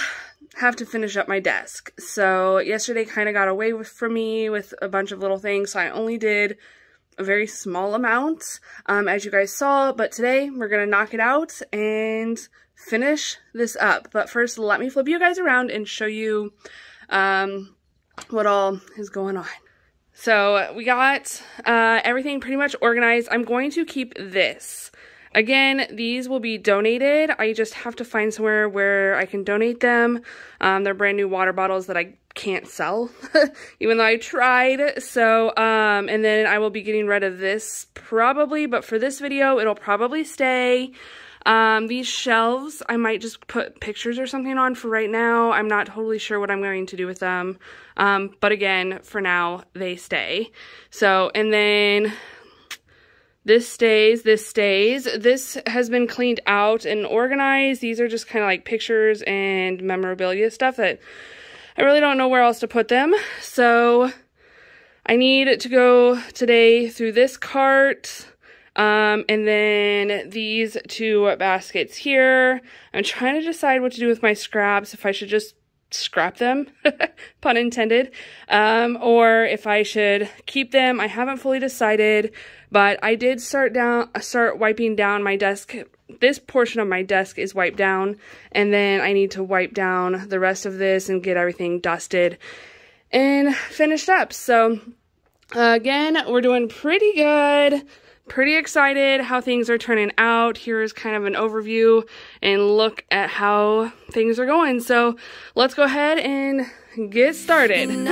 Speaker 1: have to finish up my desk. So yesterday kind of got away with, from me with a bunch of little things. So I only did a very small amount, um, as you guys saw. But today we're going to knock it out and finish this up. But first, let me flip you guys around and show you um, what all is going on. So we got uh, everything pretty much organized. I'm going to keep this. Again, these will be donated. I just have to find somewhere where I can donate them. Um, they're brand new water bottles that I can't sell, <laughs> even though I tried. So, um, and then I will be getting rid of this probably, but for this video, it'll probably stay. Um, these shelves, I might just put pictures or something on for right now. I'm not totally sure what I'm going to do with them. Um, but again, for now, they stay. So, and then this stays, this stays. This has been cleaned out and organized. These are just kind of like pictures and memorabilia stuff that I really don't know where else to put them. So I need to go today through this cart um, and then these two baskets here. I'm trying to decide what to do with my scraps, if I should just scrap them, <laughs> pun intended, um, or if I should keep them. I haven't fully decided, but I did start down, start wiping down my desk. This portion of my desk is wiped down, and then I need to wipe down the rest of this and get everything dusted and finished up. So, again, we're doing pretty good pretty excited how things are turning out. Here's kind of an overview and look at how things are going. So let's go ahead and get started.
Speaker 3: And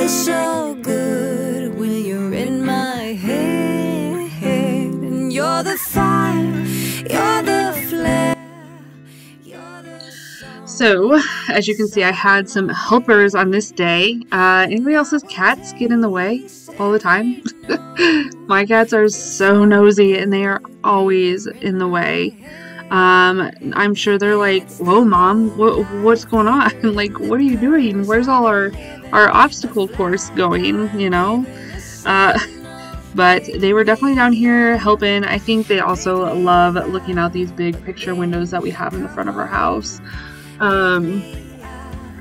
Speaker 3: Feel so good when you're in my head. And you're the fire, you're the flare.
Speaker 1: So, as you can see, I had some helpers on this day. Uh, anybody else's cats get in the way all the time? <laughs> My cats are so nosy and they are always in the way. Um, I'm sure they're like, "Whoa, mom, what, what's going on? <laughs> like, what are you doing? Where's all our our obstacle course going? You know?" Uh, <laughs> but they were definitely down here helping. I think they also love looking out these big picture windows that we have in the front of our house. Um,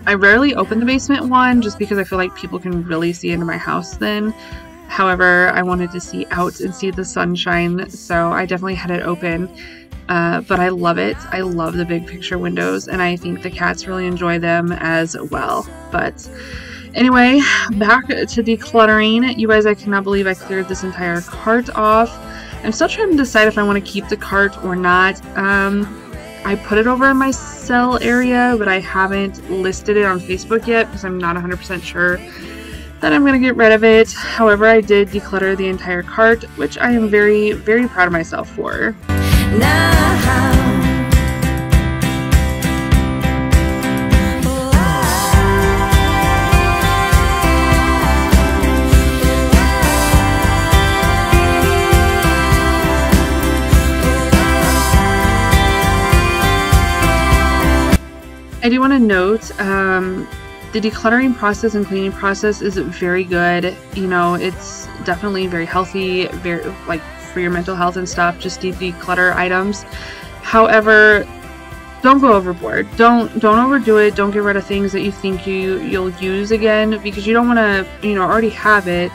Speaker 1: I rarely open the basement one just because I feel like people can really see into my house then. However, I wanted to see out and see the sunshine, so I definitely had it open. Uh, but I love it. I love the big picture windows, and I think the cats really enjoy them as well. But anyway, back to decluttering. You guys, I cannot believe I cleared this entire cart off. I'm still trying to decide if I want to keep the cart or not. Um, I put it over in my sell area, but I haven't listed it on Facebook yet because I'm not 100% sure that I'm going to get rid of it. However, I did declutter the entire cart, which I am very, very proud of myself for. I do want to note um, the decluttering process and cleaning process is very good. You know, it's definitely very healthy, very like for your mental health and stuff. Just declutter items. However, don't go overboard. Don't don't overdo it. Don't get rid of things that you think you you'll use again because you don't want to you know already have it.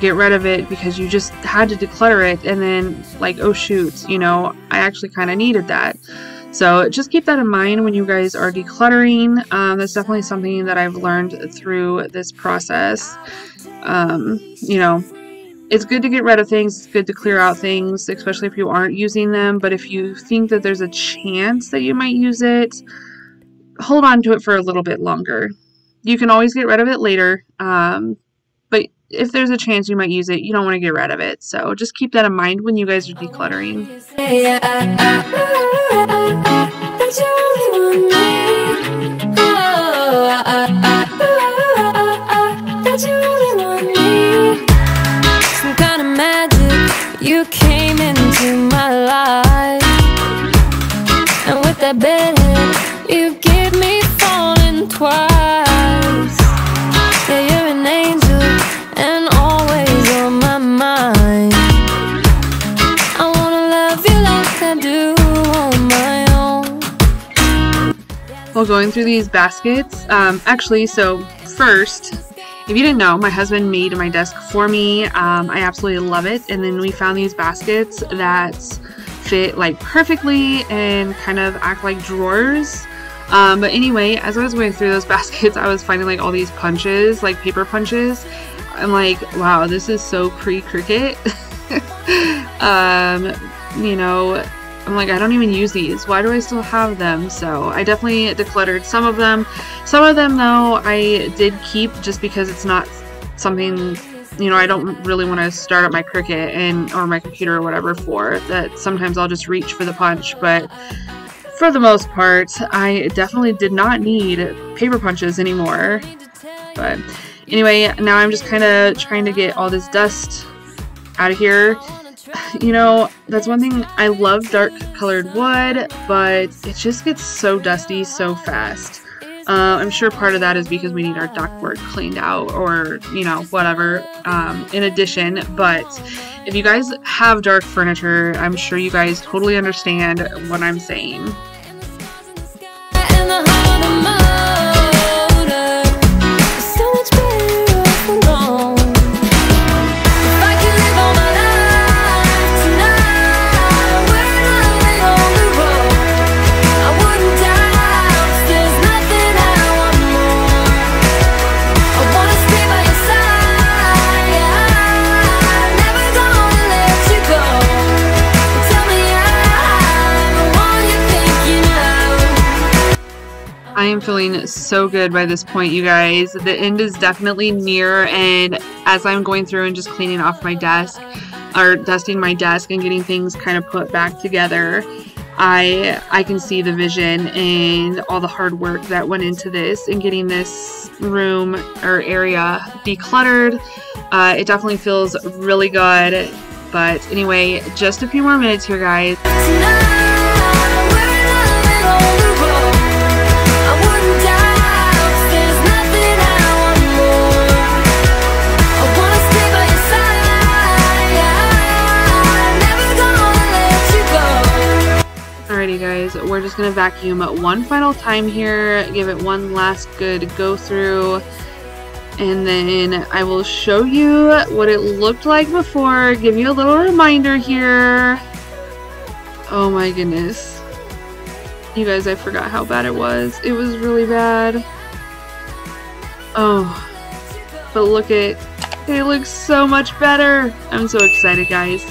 Speaker 1: Get rid of it because you just had to declutter it and then like oh shoot, you know I actually kind of needed that. So just keep that in mind when you guys are decluttering. Um, that's definitely something that I've learned through this process. Um, you know, it's good to get rid of things, it's good to clear out things, especially if you aren't using them. But if you think that there's a chance that you might use it, hold on to it for a little bit longer. You can always get rid of it later. Um, but if there's a chance you might use it, you don't want to get rid of it. So just keep that in mind when you guys are decluttering.
Speaker 3: Into my life. And with that bedhead, you give me falling twice. Yeah, you're an angel and always on my mind. I wanna love you like I do on my own.
Speaker 1: while going through these baskets. Um, actually, so first, if you didn't know, my husband made my desk for me. Um, I absolutely love it. And then we found these baskets that fit like perfectly and kind of act like drawers. Um, but anyway, as I was going through those <laughs> baskets, I was finding like all these punches, like paper punches. I'm like, wow, this is so pre-Cricut. <laughs> um, you know, I'm like, I don't even use these. Why do I still have them? So I definitely decluttered some of them. Some of them, though, I did keep just because it's not something, you know, I don't really want to start up my Cricut and or my computer or whatever for that. Sometimes I'll just reach for the punch, but for the most part, I definitely did not need paper punches anymore. But anyway, now I'm just kind of trying to get all this dust out of here you know, that's one thing. I love dark colored wood, but it just gets so dusty so fast. Uh, I'm sure part of that is because we need our ductwork cleaned out or, you know, whatever um, in addition. But if you guys have dark furniture, I'm sure you guys totally understand what I'm saying. I am feeling so good by this point, you guys. The end is definitely near, and as I'm going through and just cleaning off my desk, or dusting my desk and getting things kind of put back together, I I can see the vision and all the hard work that went into this and getting this room or area decluttered. Uh, it definitely feels really good. But anyway, just a few more minutes here, guys. Just going to vacuum one final time here, give it one last good go through, and then I will show you what it looked like before, give you a little reminder here. Oh my goodness. You guys, I forgot how bad it was. It was really bad. Oh, but look at, it looks so much better. I'm so excited guys.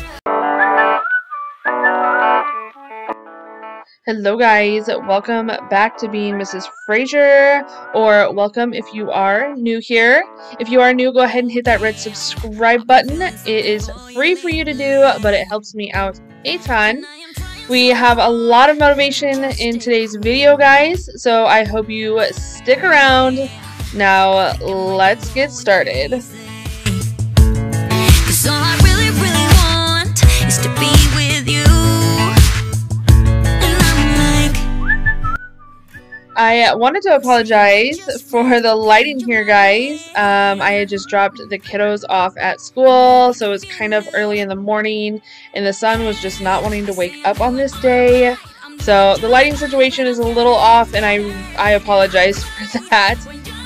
Speaker 1: Hello guys, welcome back to being Mrs. Frasure, or welcome if you are new here. If you are new, go ahead and hit that red subscribe button. It is free for you to do, but it helps me out a ton. We have a lot of motivation in today's video, guys, so I hope you stick around. Now, let's get started. I wanted to apologize for the lighting here, guys. Um, I had just dropped the kiddos off at school, so it was kind of early in the morning, and the sun was just not wanting to wake up on this day. So the lighting situation is a little off, and I I apologize for <laughs> that.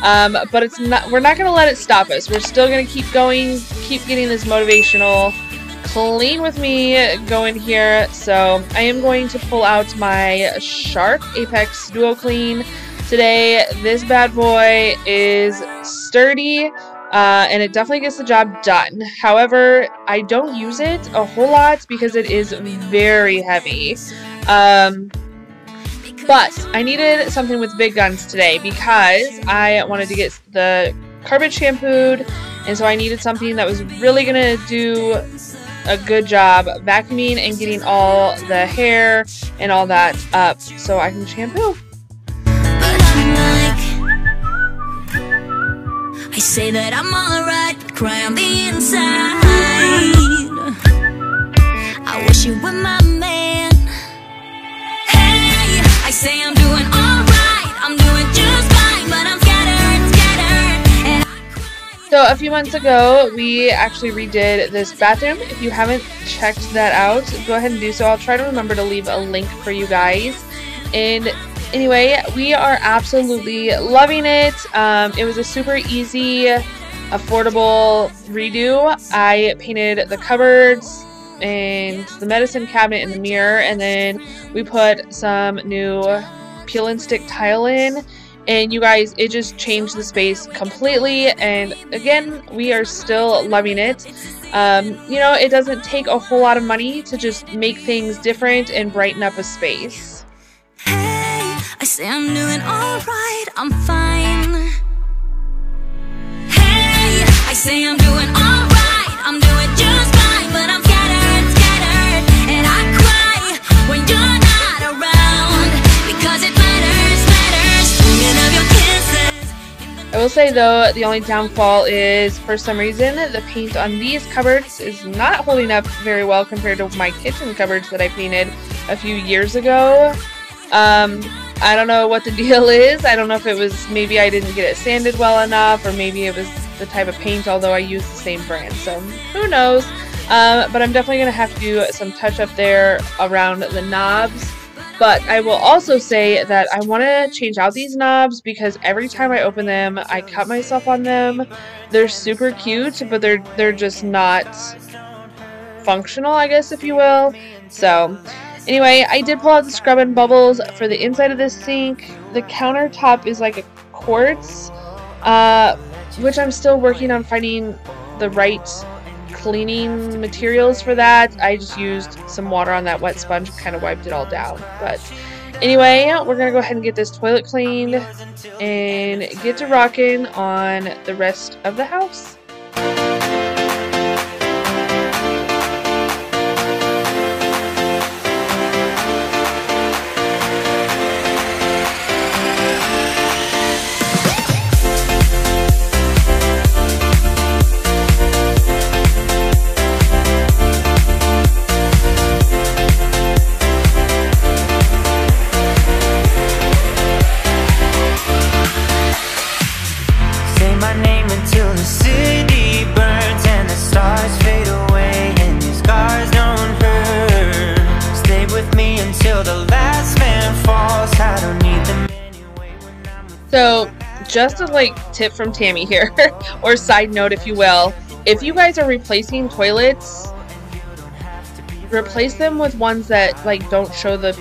Speaker 1: Um, but it's not. We're not gonna let it stop us. We're still gonna keep going, keep getting this motivational clean with me going here. So I am going to pull out my Shark Apex Duo Clean today. This bad boy is sturdy. Uh, and it definitely gets the job done. However, I don't use it a whole lot because it is very heavy. Um, but I needed something with big guns today because I wanted to get the carpet shampooed, and so I needed something that was really going to do a good job vacuuming and getting all the hair and all that up so I can shampoo. I say that I'm alright, cry on the inside. I wish you were my man. Hey, I say I'm doing alright, so a few months ago, we actually redid this bathroom. If you haven't checked that out, go ahead and do so. I'll try to remember to leave a link for you guys. And anyway, we are absolutely loving it. Um, it was a super easy affordable redo. I painted the cupboards and the medicine cabinet and the mirror, and then we put some new peel and stick tile in. And you guys, it just changed the space completely. And again, we are still loving it. Um, you know, it doesn't take a whole lot of money to just make things different and brighten up a space.
Speaker 3: Hey, I say I'm doing alright, I'm fine. Hey, I say I'm doing alright, I'm doing just fine, but I'm scattered, scattered, and I cry when you're
Speaker 1: will say though, the only downfall is for some reason the paint on these cupboards is not holding up very well compared to my kitchen cupboards that I painted a few years ago. Um, I don't know what the <laughs> deal is. I don't know if it was maybe I didn't get it sanded well enough or maybe it was the type of paint, although I use the same brand. So who knows? Um, but I'm definitely going to have to do some touch up there around the knobs. But I will also say that I want to change out these knobs because every time I open them, I cut myself on them. They're super cute, but they're they're just not functional, I guess, if you will. So, anyway, I did pull out the Scrubbing Bubbles for the inside of this sink. The countertop is like a quartz, uh, which I'm still working on finding the right cleaning materials for that. I just used some water on that wet sponge kind of wiped it all down. But anyway, we're going to go ahead and get this toilet cleaned and get to rocking on the rest of the house. So, just a like tip from Tammy here, <laughs> or side note, if you will, if you guys are replacing toilets, replace them with ones that like don't show the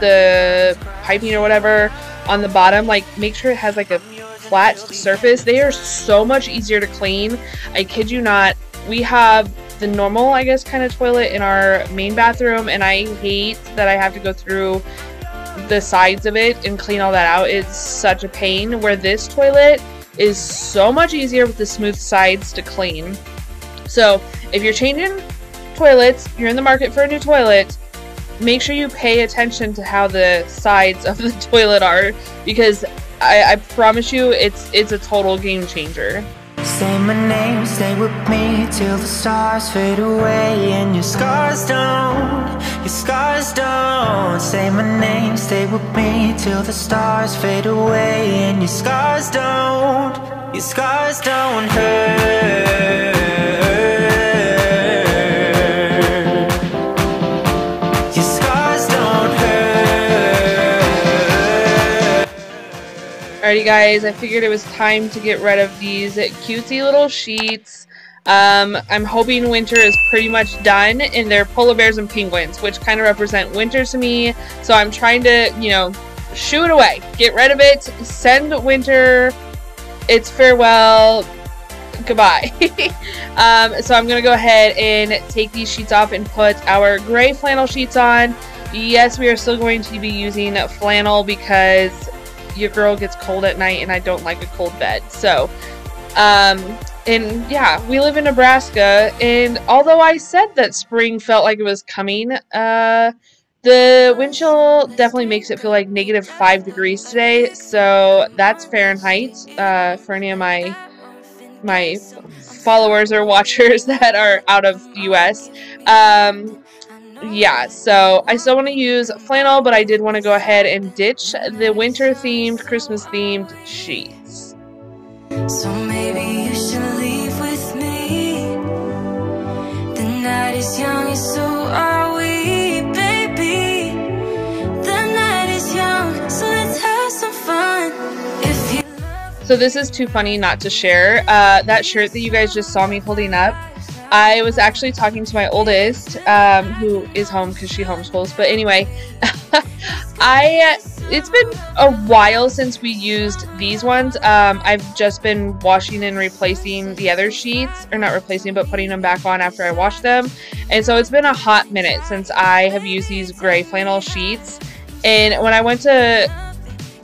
Speaker 1: the piping or whatever on the bottom. Like, make sure it has like a flat surface. They are so much easier to clean. I kid you not. We have the normal, I guess, kind of toilet in our main bathroom, and I hate that I have to go through the sides of it and clean all that out. It's such a pain. Where this toilet is so much easier with the smooth sides to clean. So, if you're changing toilets, you're in the market for a new toilet, make sure you pay attention to how the sides of <laughs> the toilet are because I, I promise you it's it's a total game changer.
Speaker 4: Say my name, stay with me till the stars fade away and your scars don't, your scars don't. Say my name, stay with me till the stars fade away and your scars don't, your scars don't hurt.
Speaker 1: Alrighty guys, I figured it was time to get rid of these cutesy little sheets. Um, I'm hoping winter is pretty much done and they're polar bears and penguins, which kind of represent winter to me. So I'm trying to, you know, shoo it away. Get rid of it. Send winter its farewell. Goodbye. <laughs> um, so I'm going to go ahead and take these sheets off and put our gray flannel sheets on. Yes, we are still going to be using flannel because your girl gets cold at night and I don't like a cold bed. So, um, and yeah, we live in Nebraska, and although I said that spring felt like it was coming, uh, the wind chill definitely makes it feel like negative five degrees today. So that's Fahrenheit uh, for any of my my followers or <laughs> watchers that are out of the U.S. Um, yeah, so I still want to use flannel, but I did want to go ahead and ditch the winter themed, Christmas themed sheets.
Speaker 3: So maybe you should leave with me. The night is young, and so are we, baby. The night is young, so let's have some fun. If you love
Speaker 1: So this is too funny not to share. Uh, that shirt that you guys just saw me holding up, I was actually talking to my oldest, um, who is home because she homeschools. But anyway, <laughs> I it's been a while since we used these ones. Um, I've just been washing and replacing the other sheets, or not replacing, but putting them back on after I wash them. And so it's been a hot minute since I have used these gray flannel sheets. And when I went to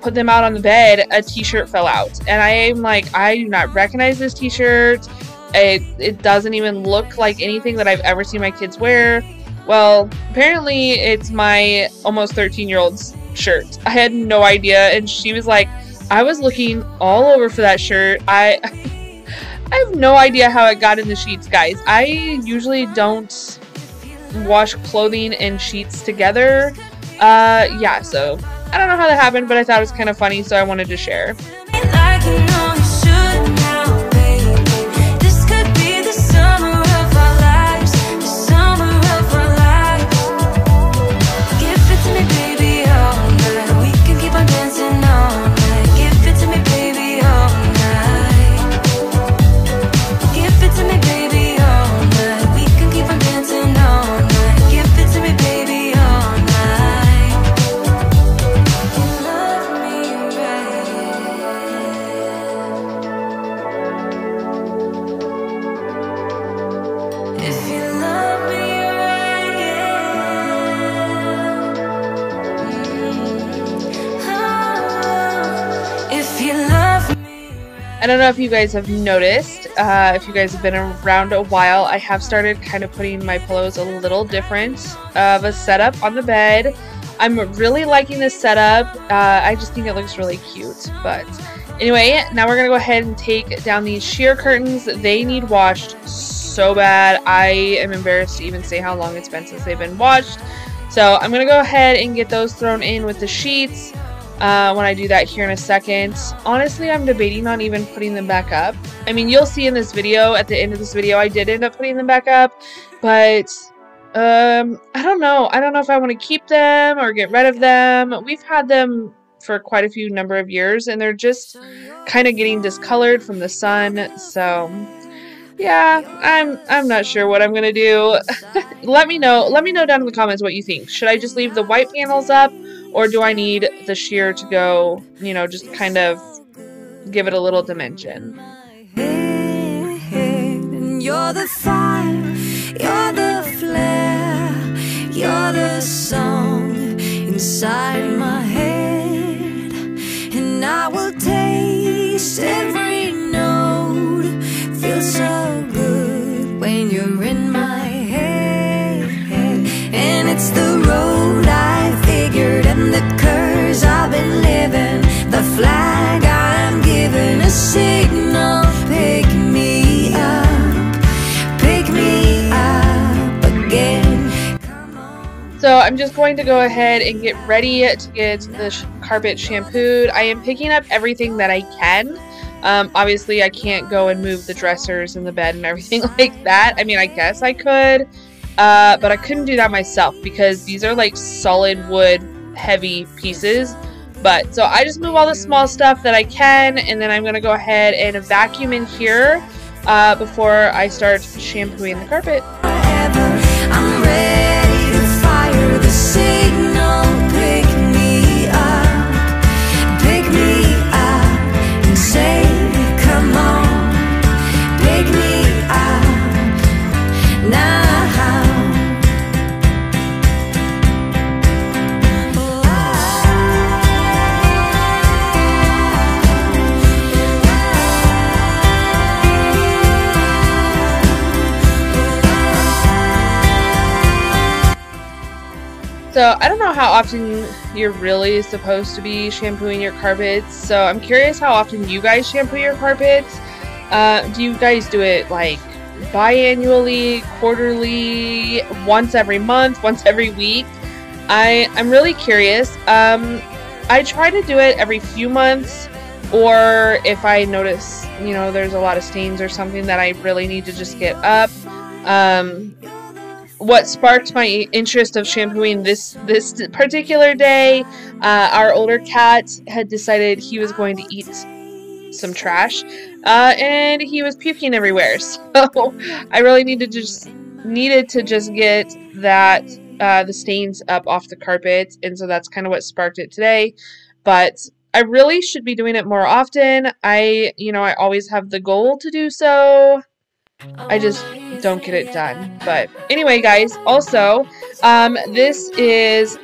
Speaker 1: put them out on the bed, a t-shirt fell out. And I am like, I do not recognize this t-shirt. It, it doesn't even look like anything that I've ever seen my kids wear. Well, apparently it's my almost 13 year old's shirt. I had no idea. And she was like, I was looking all over for that shirt. I. <laughs> I have no idea how it got in the sheets, guys. I usually don't wash clothing and sheets together. Uh, yeah, so I don't know how that happened, but I thought it was kind of funny, so I wanted to share. Don't know if you guys have noticed, uh, if you guys have been around a while, I have started kind of putting my pillows a little different of a setup on the bed. I'm really liking this setup. Uh, I just think it looks really cute. But anyway, now we're going to go ahead and take down these sheer curtains. They need washed so bad. I am embarrassed to even say how long it's been since they've been washed. So I'm going to go ahead and get those thrown in with the sheets uh, when I do that here in a second. Honestly, I'm debating on even putting them back up. I mean, you'll see in this video, at the end of this video, I did end up putting them back up, but um, I don't know. I don't know if I want to keep them or get rid of them. We've had them for quite a few number of years, and they're just kind of getting discolored from the sun. So, yeah, I'm I'm not sure what I'm gonna do. <laughs> let me know. Let me know down in the comments what you think. Should I just leave the white panels up, or do I need the sheer to go? You know, just kind of give it a little dimension.
Speaker 3: You're the fire, you're the flare, you're the song inside my head. And I will taste every I've been living, the flag I'm given, a signal. Pick me up, pick me up again.
Speaker 1: So I'm just going to go ahead and get ready to get the sh- carpet shampooed. I am picking up everything that I can. Um, obviously, I can't go and move the dressers and the bed and everything <laughs> like that. I mean, I guess I could, uh, but I couldn't do that myself because these are like solid wood heavy pieces. But so I just move all the small stuff that I can, and then I'm gonna go ahead and vacuum in here uh, before I start shampooing the carpet.
Speaker 3: forever.
Speaker 1: So I don't know how often you're really supposed to be shampooing your carpets. So I'm curious how often you guys shampoo your carpets. Uh, do you guys do it like biannually, quarterly, once every month, <laughs> once every week? I I'm really curious. Um, I try to do it every few months, or if I notice you know there's a lot of stains or something that I really need to just get up. Um, what sparked my interest of shampooing this this particular day uh, our older cat had decided he was going to eat some trash, uh, and he was puking everywhere. <laughs> So I really needed to just needed to just get that uh, the stains up off the carpet, and so that's kind of what sparked it today. But I really should be doing it more often. I, you know, I always have the goal to do so. I just don't get it done. But anyway, guys, also, um, this is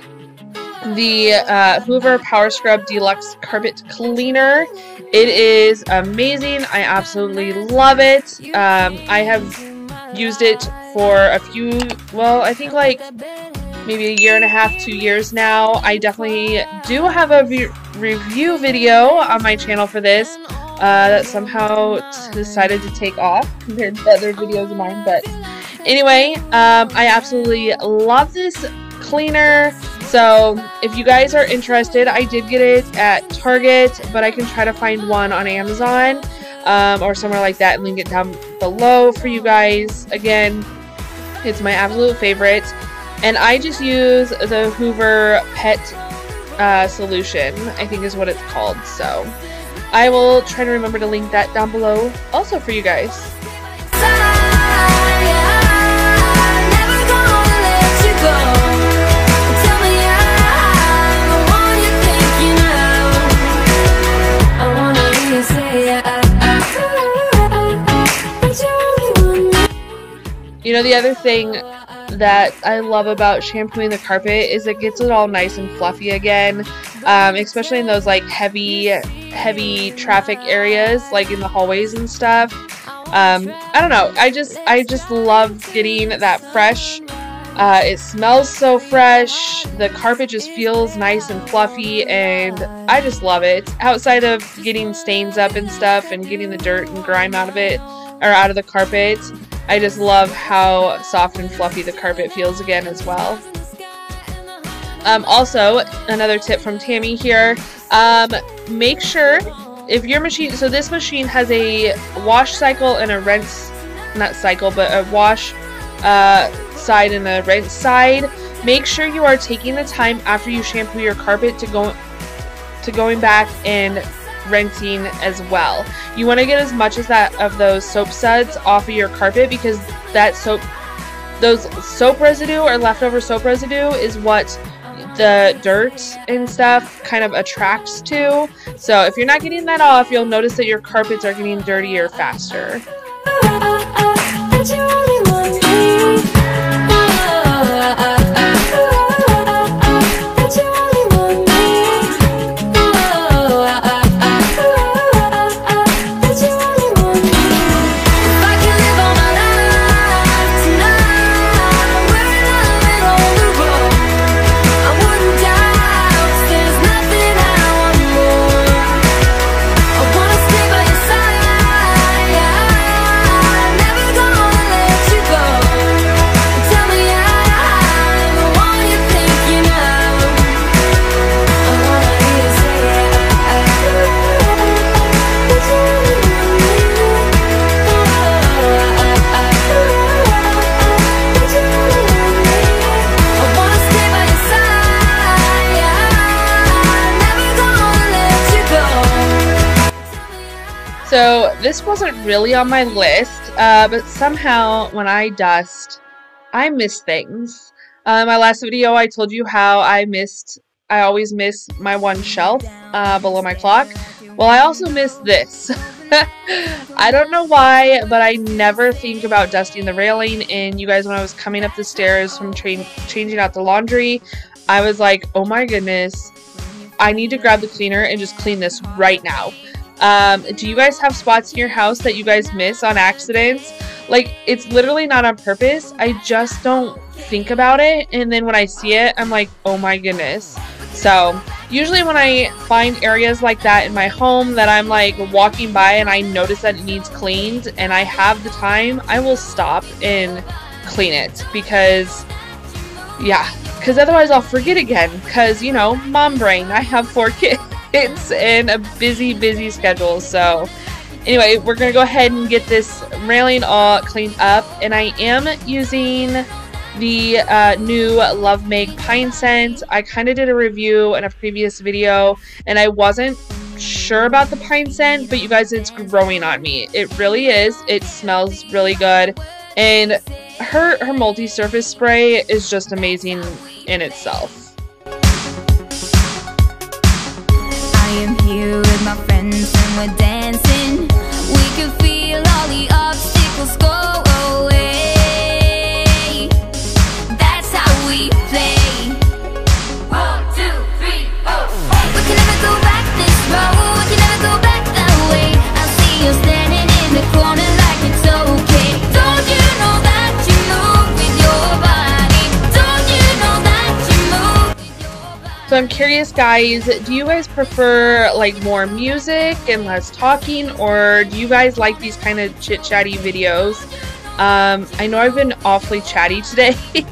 Speaker 1: the uh, Hoover Power Scrub Deluxe Carpet Cleaner. It is amazing. I absolutely love it. Um, I have used it for a few, well, I think like maybe a year and a half, two years now. I definitely do have a re review video on my channel for this uh, that somehow decided to take off compared to other videos of mine. But anyway, um, I absolutely love this cleaner. So if you guys are interested, I did get it at Target, but I can try to find one on Amazon um, or somewhere like that and link it down below for you guys. Again, it's my absolute favorite. And I just use the Hoover Pet uh, Solution, I think is what it's called. So I will try to remember to link that down below also for you guys. You know, the other thing that I love about shampooing the carpet is it gets it all nice and fluffy again, um, especially in those like heavy, heavy traffic areas, like in the hallways and stuff. Um, I don't know. I just, I just love getting that fresh. Uh, it smells so fresh. The carpet just feels nice and fluffy, and I just love it. Outside of getting stains up and stuff, and getting the dirt and grime out of it, or out of the carpet. I just love how soft and fluffy the carpet feels again as well. Um, also, another tip from Tammy here, um, make sure if your machine, so this machine has a wash cycle and a rinse, not cycle, but a wash uh, side and a rinse side. Make sure you are taking the time after you shampoo your carpet to go to going back and rinsing as well. You want to get as much as that of those soap suds off of your carpet because that soap those soap residue or leftover soap residue is what the dirt and stuff kind of attracts to. So if you're not getting that off, you'll notice that your carpets are getting dirtier faster. Really on my list, uh, but somehow when I dust, I miss things. Uh, my last video, I told you how I missed, I always miss my one shelf uh, below my clock. Well, I also miss this. <laughs> I don't know why, but I never think about dusting the railing. And you guys, when I was coming up the stairs from changing out the laundry, I was like, oh my goodness, I need to grab the cleaner and just clean this right now. Um, do you guys have spots in your house that you guys miss on accidents? Like, it's literally not on purpose. I just don't think about it. And then when I see it, I'm like, oh my goodness. So, usually when I find areas like that in my home that I'm like walking by and I notice that it needs cleaned and I have the time, I will stop and clean it because, yeah, because otherwise I'll forget again. Because, you know, mom brain, I have four <laughs> kids it's in a busy, busy schedule. So anyway, we're going to go ahead and get this railing all cleaned up. And I am using the uh, new Love Make Pine Scent. I kind of did a review in a previous video and I wasn't sure about the pine scent, but you guys, it's growing on me. It really is. It smells really good. And her, her multi-surface spray is just amazing in itself.
Speaker 3: I am here with my friends and we're dancing. We can feel all the obstacles go away. That's how we play. One,
Speaker 1: So I'm curious, guys, do you guys prefer like more music and less talking, or do you guys like these kind of chit chatty videos? Um, I know I've been awfully chatty today, <laughs>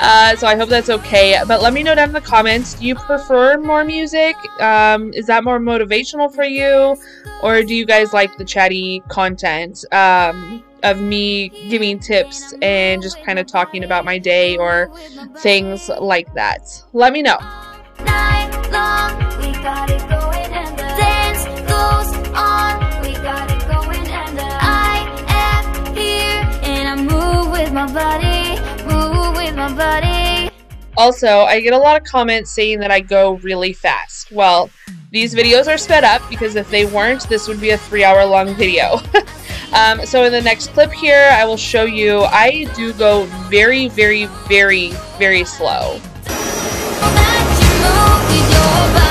Speaker 1: uh, so I hope that's okay. But let me know down in the comments. Do you prefer more music? Um, is that more motivational for you, or do you guys like the chatty content um, of me giving tips and just kind of talking about my day or things like that? Let me know. Also, I get a lot of comments saying that I go really fast. Well, these videos are sped up because if they weren't, this would be a three hour long video. <laughs> um, so, in the next clip here, I will show you I do go very, very, very, very slow.
Speaker 3: With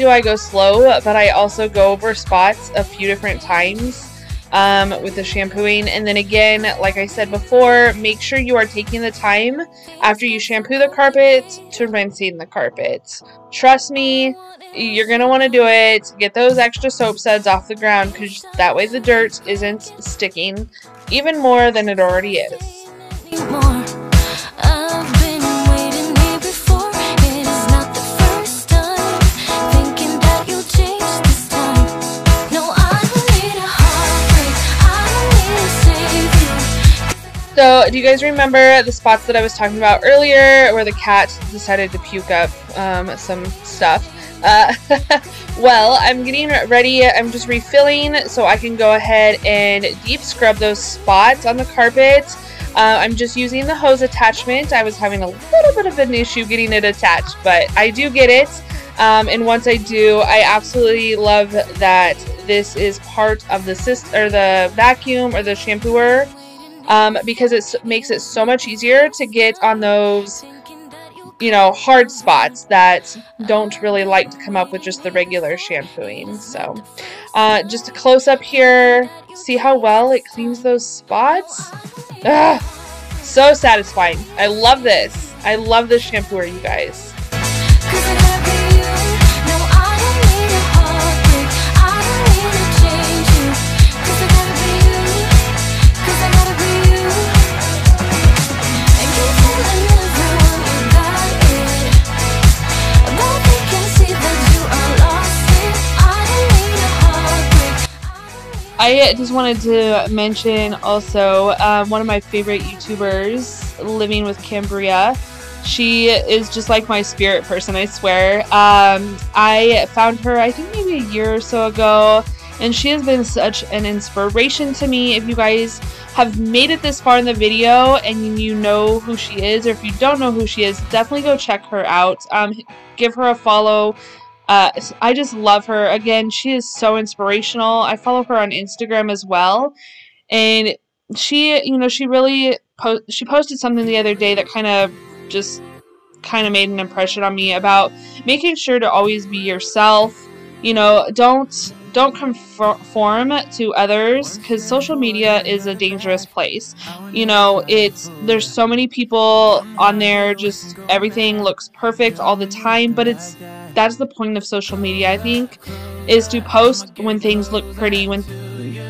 Speaker 1: do I go slow, but I also go over spots a few different times um, with the shampooing. And then again, like I said before, make sure you are taking the time after you shampoo the carpet to rinsing the carpet. Trust me, you're going to want to do it. Get those extra soap suds off the ground because that way the dirt isn't sticking even more than it already is. So, do you guys remember the spots that I was talking about earlier where the cat decided to puke up um, some stuff? Uh, <laughs> well, I'm getting ready. I'm just refilling so I can go ahead and deep scrub those spots on the carpet. Uh, I'm just using the hose attachment. I was having a little bit of an issue getting it attached, but I do get it. Um, and once I do, I absolutely love that this is part of the system or the vacuum or the shampooer um, because it makes it so much easier to get on those you know, hard spots that don't really like to come up with just the regular shampooing. So, uh, just a close up here. See how well it cleans those spots? Ugh, so satisfying. I love this. I love this shampooer, you guys. I just wanted to mention also um, one of my favorite YouTubers, Living with Cambria. She is just like my spirit person, I swear. Um, I found her, I think, maybe a year or so ago, and she has been such an inspiration to me. If you guys have made it this far in the video and you know who she is, or if you don't know who she is, definitely go check her out. Um, give her a follow. Uh, I just love her. Again, she is so inspirational. I follow her on Instagram as well, and she, you know, she really po- she posted something the other day that kind of just kind of made an impression on me about making sure to always be yourself. You know, don't don't conform to others because social media is a dangerous place you know it's there's so many people on there just everything looks perfect all the time but it's that's the point of social media, I think, is to post when things look pretty, when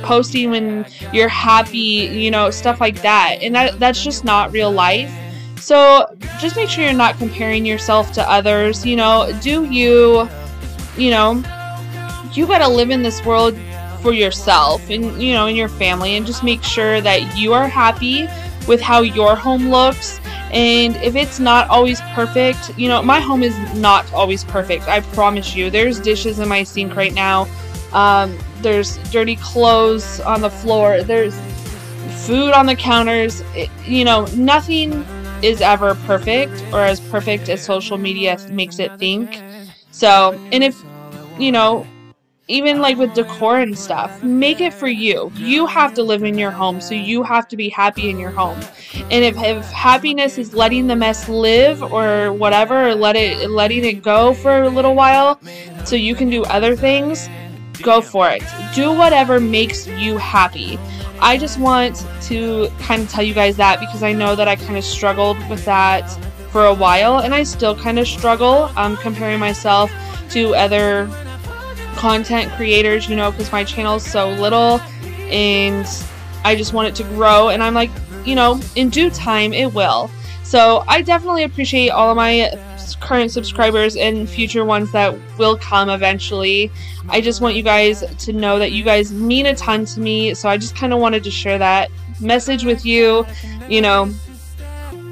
Speaker 1: posting when you're happy, you know, stuff like that. And that that's just not real life. So just make sure you're not comparing yourself to others. You know, do you, you know, you got to live in this world for yourself and, you know, in your family and just make sure that you are happy with how your home looks and if it's not always perfect, you know, my home is not always perfect. I promise you. There's dishes in my sink right now. Um, there's dirty clothes on the floor. There's food on the counters. It, you know, nothing is ever perfect or as perfect as social media makes it think. So, and if, you know, even like with decor and stuff, make it for you. You have to live in your home, so you have to be happy in your home. And if, if happiness is letting the mess live or whatever, or let it letting it go for a little while so you can do other things, go for it. Do whatever makes you happy. I just want to kind of tell you guys that because I know that I kind of struggled with that for a while and I still kind of struggle um, comparing myself to other content creators, you know, because my channel is so little and I just want it to grow. And I'm like, you know, in due time, it will. So I definitely appreciate all of my current subscribers and future ones that will come eventually. I just want you guys to know that you guys mean a ton to me. So I just kind of wanted to share that message with you. You know,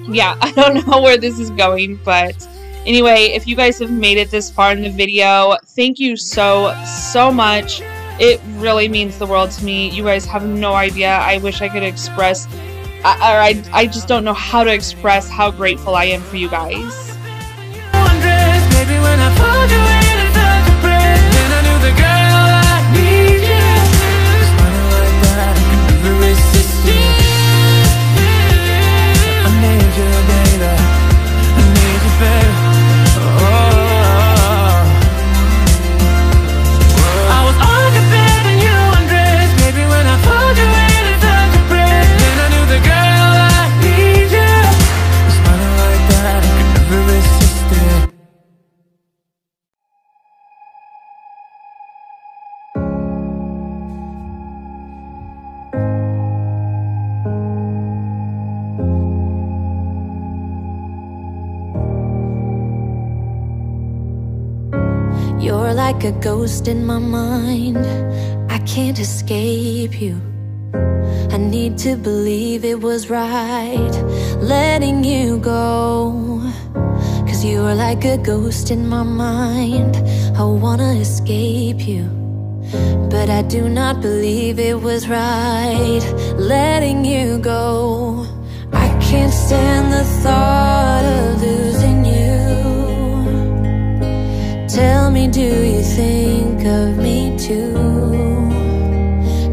Speaker 1: yeah, <laughs> I don't know where this is going, but Anyway, if you guys have made it this far in the video, thank you so, so much. It really means the world to me. You guys have no idea. I wish I could express, or I, I just don't know how to express how grateful I am for you guys.
Speaker 3: Like a ghost in my mind. I can't escape you. I need to believe it was right Letting you go. Cause you are like a ghost in my mind. I wanna escape you. But I do not believe it was right Letting you go. I can't stand the thought of losing Tell me, do you think of me too?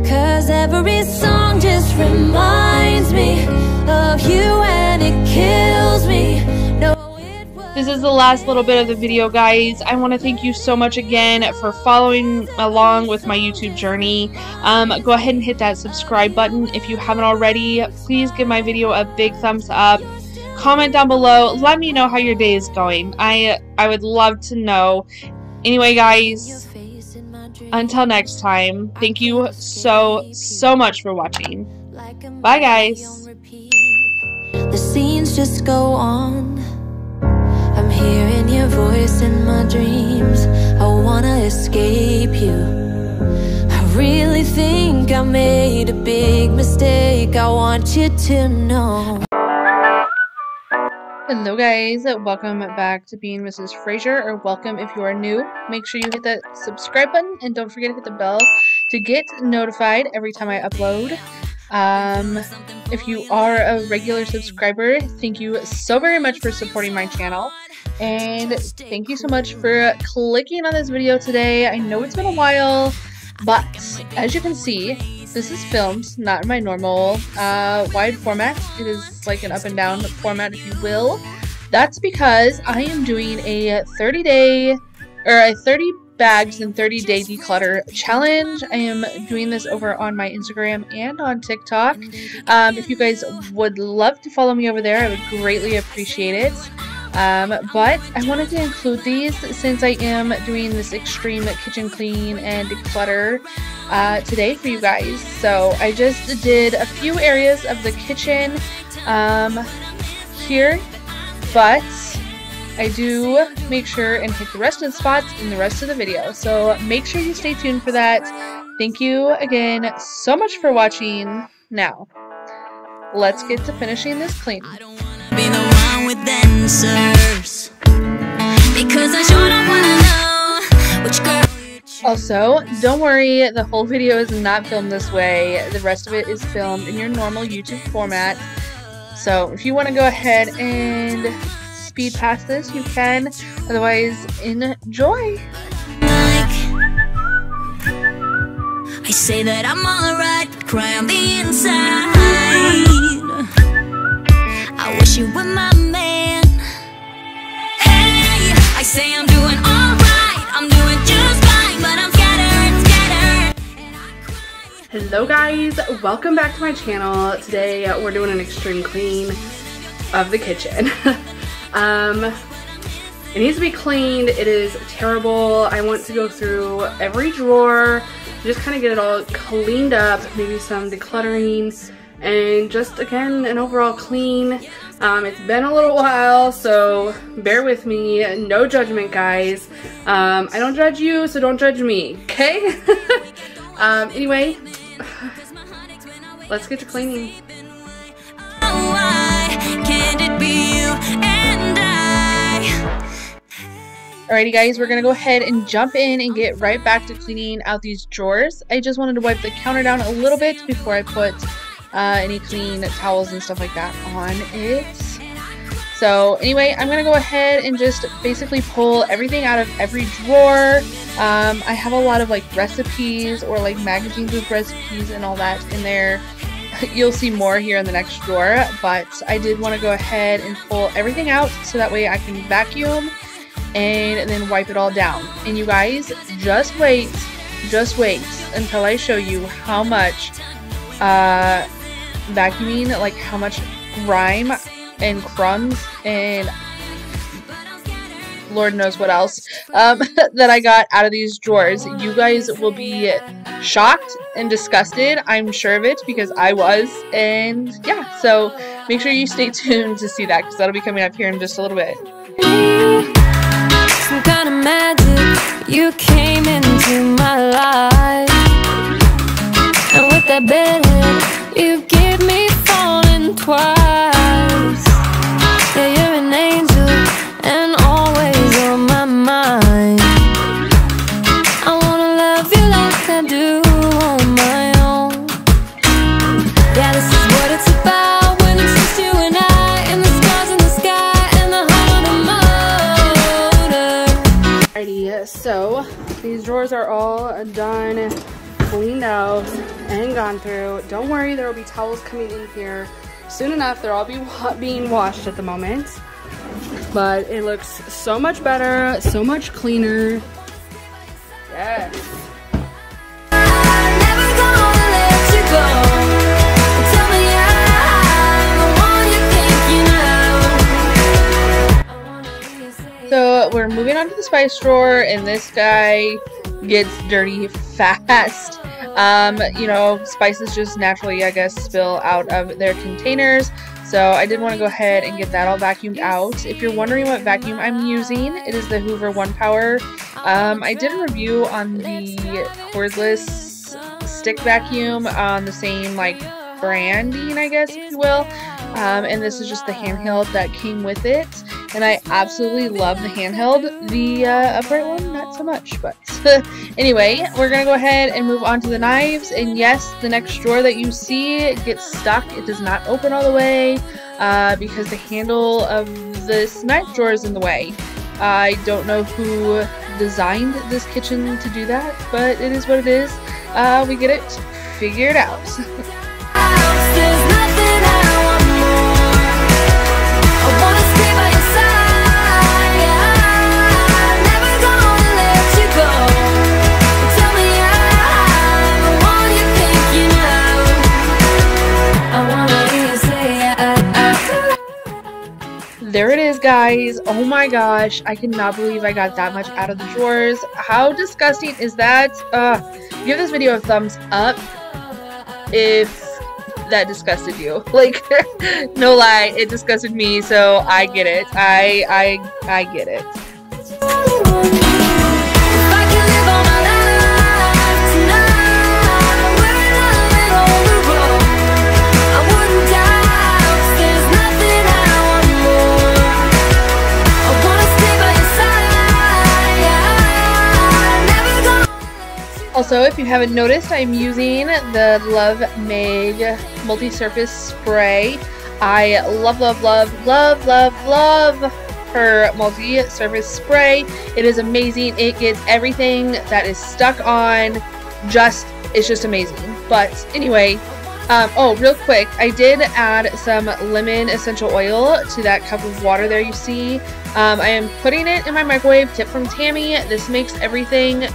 Speaker 3: Cause every song just reminds me of you and it kills me. No,
Speaker 1: this is the last little bit of the video, guys. I want to thank you so much again for following along with my YouTube journey. Um, go ahead and hit that subscribe button if you haven't already. Please give my video a big thumbs up. Comment down below. Let me know how your day is going. I I would love to know. Anyway, guys, until next time, thank you so, so much for watching. Bye, guys.
Speaker 3: The scenes just go on. I'm hearing your voice in my dreams. I wanna escape you. I really think I made a big mistake. I want you to know.
Speaker 1: Hello guys, welcome back to being Mrs. Frasure, or welcome if you are new. Make sure you hit that subscribe button and don't forget to hit the bell to get notified every time I upload. Um, if you are a regular subscriber, thank you so very much for supporting my channel. And thank you so much for clicking on this video today. I know it's been a while, but as you can see, this is filmed, not in my normal uh, wide format. It is like an up and down format, if you will. That's because I am doing a 30 day, or a 30 bags and 30 day declutter challenge. I am doing this over on my Instagram and on TikTok. Um, if you guys would love to follow me over there, I would greatly appreciate it. Um, but I wanted to include these since I am doing this extreme kitchen clean and declutter uh, today for you guys. So I just did a few areas of the kitchen um, here, but I do make sure and hit the rest of the spots in the rest of the video. So make sure you stay tuned for that. Thank you again so much for watching. Now, let's get to finishing this clean.
Speaker 3: Be the one with answers. Because I sure don't wanna know which girl.
Speaker 1: Also, don't worry, the whole video is not filmed this way. The rest of it is filmed in your normal YouTube format. So if you want to go ahead and speed past this, you can. Otherwise, enjoy.
Speaker 3: like I say that I'm alright, but cry on the inside. I wish you were my man. Say I'm doing alright, I'm doing just fine, but I'm scattered, scattered.
Speaker 5: Hello guys, welcome back to my channel. Today uh, we're doing an extreme clean of the kitchen. <laughs> um, it needs to be cleaned. It is terrible. I want to go through every drawer, just kind of get it all cleaned up, maybe some decluttering, and just again an overall clean. Um, it's been a little while, so bear with me. No judgment, guys. Um, I don't judge you, so don't judge me, okay? <laughs> um, anyway, <sighs> let's get to cleaning.
Speaker 1: Alrighty guys, we're gonna go ahead and jump in and get right back to cleaning out these drawers. I just wanted to wipe the counter down a little bit before I put uh, any clean towels and stuff like that on it. So anyway, I'm gonna go ahead and just basically pull everything out of every drawer. Um, I have a lot of like recipes or like magazines with recipes and all that in there. <laughs> You'll see more here in the next drawer, but I did want to go ahead and pull everything out so that way I can vacuum and then wipe it all down. And you guys, just wait, just wait until I show you how much uh, vacuuming, like how much grime and crumbs and Lord knows what else um, <laughs> that I got out of these drawers. You guys will be shocked and disgusted, I'm sure of it, because I was. And yeah, so make sure you stay <laughs> tuned to see that because that'll be coming up here in just a little bit.
Speaker 3: Some kind of magic, you came into my life. And with that you give me falling twice. You're an angel and always on my mind. I wanna love you like I do on my own. Yeah, this is what it's about when it's just you and I, and the stars in the sky, and the heart on the motor.
Speaker 5: Alrighty, so these drawers are all done, cleaned out, and gone through. Don't worry, there will be towels coming in here soon enough. They're all be wa being washed at the moment. but it looks so much better, so much cleaner. Yes.
Speaker 1: So we're moving on to the spice drawer, and this guy gets dirty fast. Um, you know, spices just naturally, I guess, spill out of their containers. So I did want to go ahead and get that all vacuumed out. If you're wondering what vacuum I'm using, it is the Hoover One Power. Um, I did a review on the cordless stick vacuum on the same like branding, I guess, if you will. Um, and this is just the handheld that came with it. And I absolutely love the handheld. The uh, upright one, not so much. But <laughs> anyway, we're to go ahead and move on to the knives. And yes, the next drawer that you see gets stuck. It does not open all the way uh, because the handle of this knife drawer is in the way. I don't know who designed this kitchen to do that, but it is what it is. Uh, we get it figured out. <laughs> there it is guys. Oh my gosh. I cannot believe i got that much out of the drawers. How disgusting is that? Uh give this video a thumbs up if that disgusted you. <laughs> Like <laughs> no lie it disgusted me so i get it. I i i get it Also, if you haven't noticed, I'm using the Love Meg multi-surface spray. I love, love, love, love, love, love her multi-surface spray. It is amazing. It gets everything that is stuck on. Just, it's just amazing. But anyway, um, oh, real quick, I did add some lemon essential oil to that cup of water there you see. Um, I am putting it in my microwave, tip from Tammy. This makes everything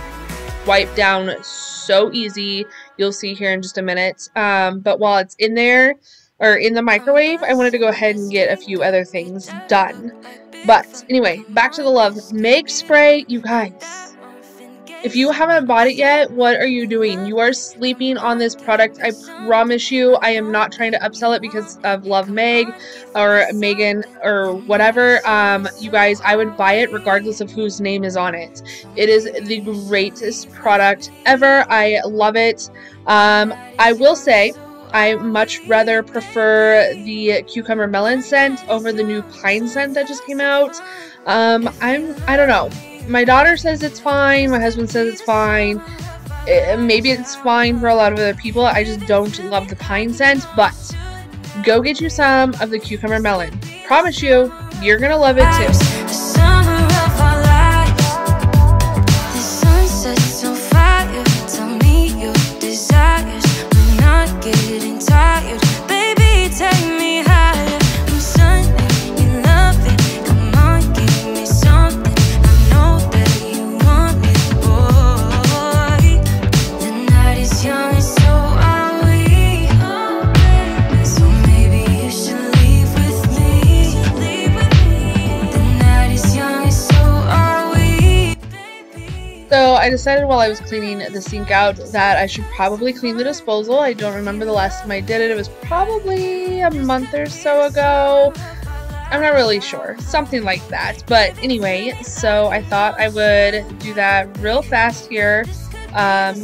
Speaker 1: wipe down so easy. You'll see here in just a minute. Um, but while it's in there, or in the microwave, I wanted to go ahead and get a few other things done. But anyway, back to the Love Meg Spray. You guys, if you haven't bought it yet, what are you doing? You are sleeping on this product. I promise you, I am not trying to upsell it because of Love Meg or Megan or whatever. Um, you guys, I would buy it regardless of whose name is on it. It is the greatest product ever. I love it. Um, I will say, I much rather prefer the cucumber melon scent over the new pine scent that just came out. Um, I'm, I don't know my daughter says it's fine. My husband says it's fine. It, eh, maybe it's fine for a lot of other people. I just don't love the pine scent, but go get you some of the cucumber melon. Promise you, you're gonna love it too. I decided while I was cleaning the sink out that I should probably clean the disposal. I don't remember the last time I did it. It was probably a month or so ago. I'm not really sure. Something like that. But anyway, so I thought I would do that real fast here um,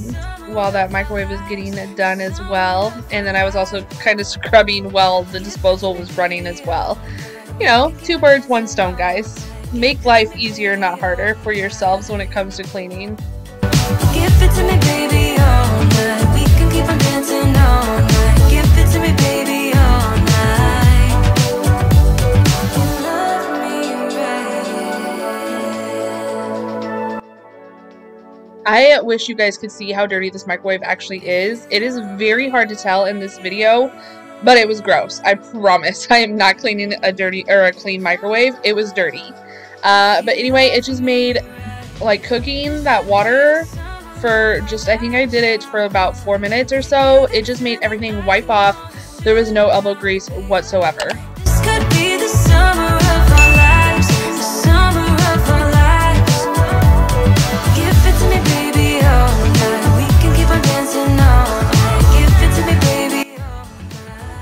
Speaker 1: while that microwave is getting done as well. And then I was also kind of scrubbing while the disposal was running as well. You know, two birds, one stone, guys make life easier, not harder, for yourselves when it comes to cleaning. I wish you guys could see how dirty this microwave actually is. It is very hard to tell in this video but it was gross. I promise. <laughs> I am not cleaning a dirty or a clean microwave. It was dirty. Uh, but anyway, it just made like cooking that water for just I think I did it for about four minutes or so. It just made everything wipe off. There was no elbow grease whatsoever.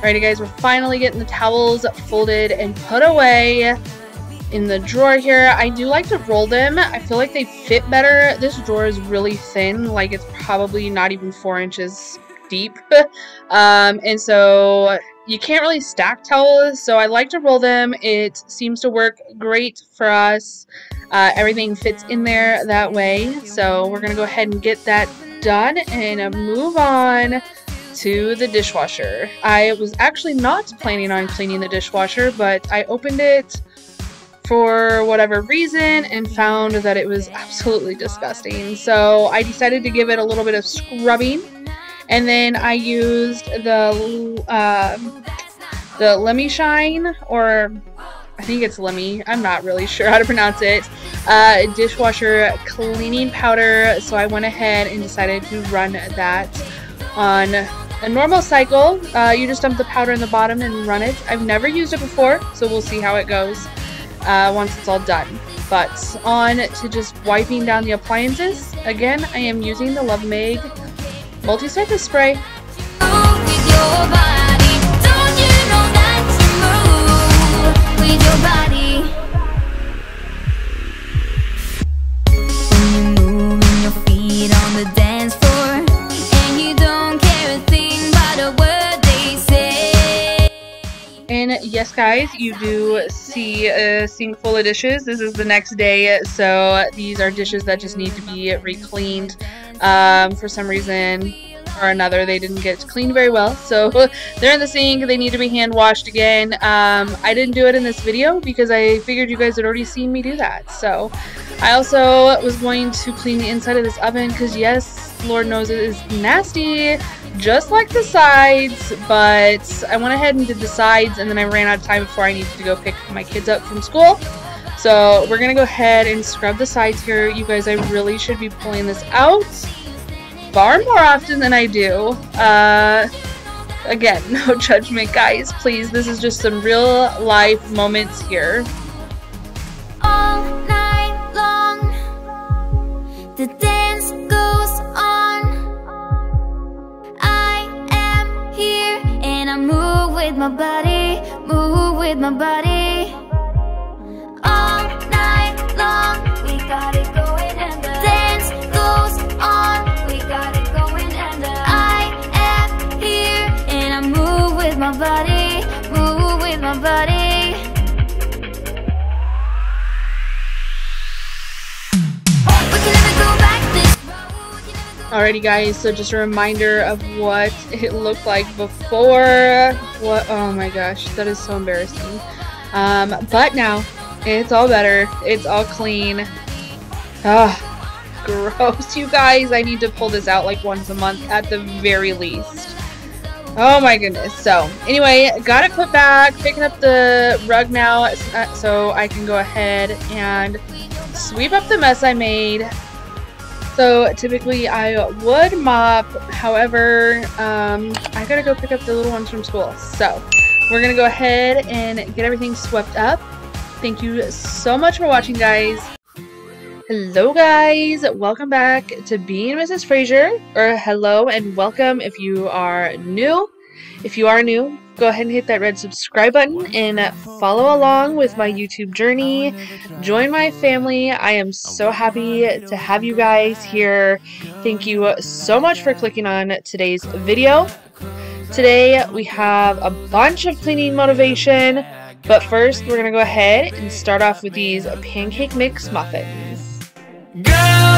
Speaker 1: Alrighty guys, we're finally getting the towels folded and put away in the drawer here. I do like to roll them. I feel like they fit better. This drawer is really thin, like it's probably not even four inches deep. <laughs> um, and so you can't really stack towels, so I like to roll them. It seems to work great for us. Uh, everything fits in there that way. So we're gonna go ahead and get that done and move on to the dishwasher. I was actually not planning on cleaning the dishwasher, but I opened it for whatever reason and found that it was absolutely disgusting. So I decided to give it a little bit of scrubbing and then I used the uh, the Lemi Shine or I think it's Lemi. I'm not really sure how to pronounce it. Uh, dishwasher cleaning powder. So I went ahead and decided to run that on a normal cycle. Uh, you just dump the powder in the bottom and run it. I've never used it before, so we'll see how it goes uh, once it's all done. But on to just wiping down the appliances. Again, I am using the Love Meg multi-surface spray.
Speaker 3: And
Speaker 1: yes, guys, you do see a sink full of dishes. This is the next day, so these are dishes that just need to be re-cleaned. Um, for some reason or another, they didn't get cleaned very well, so <laughs> they're in the sink. They need to be hand washed again. Um, I didn't do it in this video because I figured you guys had already seen me do that. So I also was going to clean the inside of this oven because yes, Lord knows it is nasty just like the sides, but I went ahead and did the sides and then I ran out of time before I needed to go pick my kids up from school. So we're gonna go ahead and scrub the sides here. You guys, I really should be pulling this out far more often than I do. Uh, again, <laughs> no judgment, guys. Please, this is just some real life moments here.
Speaker 3: all night long. The dance goes on. Here and I move with my body, move with my body. All night long, we got it going and the dance goes on. We got it going and the I am here and I move with my body, move with my body.
Speaker 1: Alrighty, guys. So just a reminder of what it looked like before. What? Oh my gosh, that is so embarrassing. Um, but now it's all better. It's all clean. Ah, <laughs> gross, you guys. I need to pull this out like once a month at the very least. Oh my goodness. So, anyway, got it put back, picking up the rug now uh, so I can go ahead and sweep up the mess I made. So, typically I would mop, however, um, I gotta go pick up the little ones from school. So, we're gonna go ahead and get everything swept up. Thank you so much for watching, guys. Hello guys, welcome back to Being Mrs. Frasure, or hello and welcome if you are new. If you are new, go ahead and hit that red subscribe button and follow along with my YouTube journey. Join my family. I am so happy to have you guys here. Thank you so much for clicking on today's video. Today we have a bunch of cleaning motivation, but first we're going to go ahead and start off with these pancake mix muffins.
Speaker 2: Girl,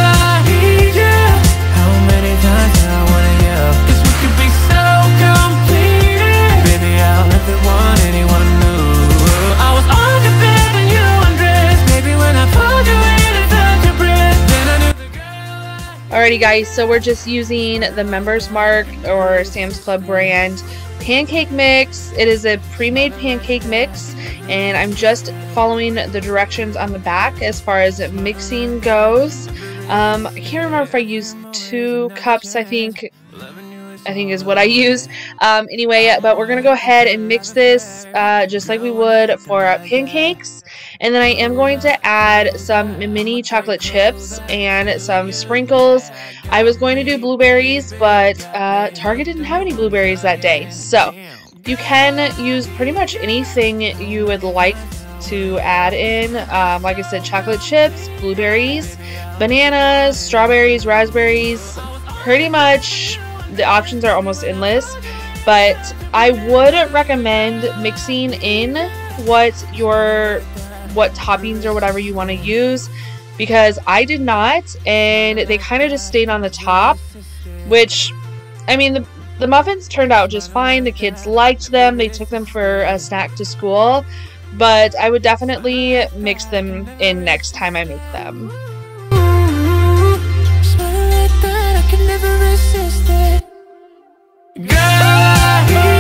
Speaker 1: Alrighty guys, so we're just using the Members Mark or Sam's Club brand pancake mix. It is a pre-made pancake mix and I'm just following the directions on the back as far as mixing goes. Um, I can't remember if I used two cups, I think I think is what I used. Um, anyway, but we're going to go ahead and mix this uh, just like we would for pancakes. And then I am going to add some mini chocolate chips and some sprinkles. I was going to do blueberries, but uh, Target didn't have any blueberries that day. So you can use pretty much anything you would like to add in. Um, like I said, chocolate chips, blueberries, bananas, strawberries, raspberries, pretty much the options are almost endless. But I would recommend mixing in what your what toppings or whatever you want to use because I did not and they kind of just stayed on the top which I mean the the muffins turned out just fine. The kids liked them. They took them for a snack to school. But I would definitely mix them in next time I make them. never resisted. Girl,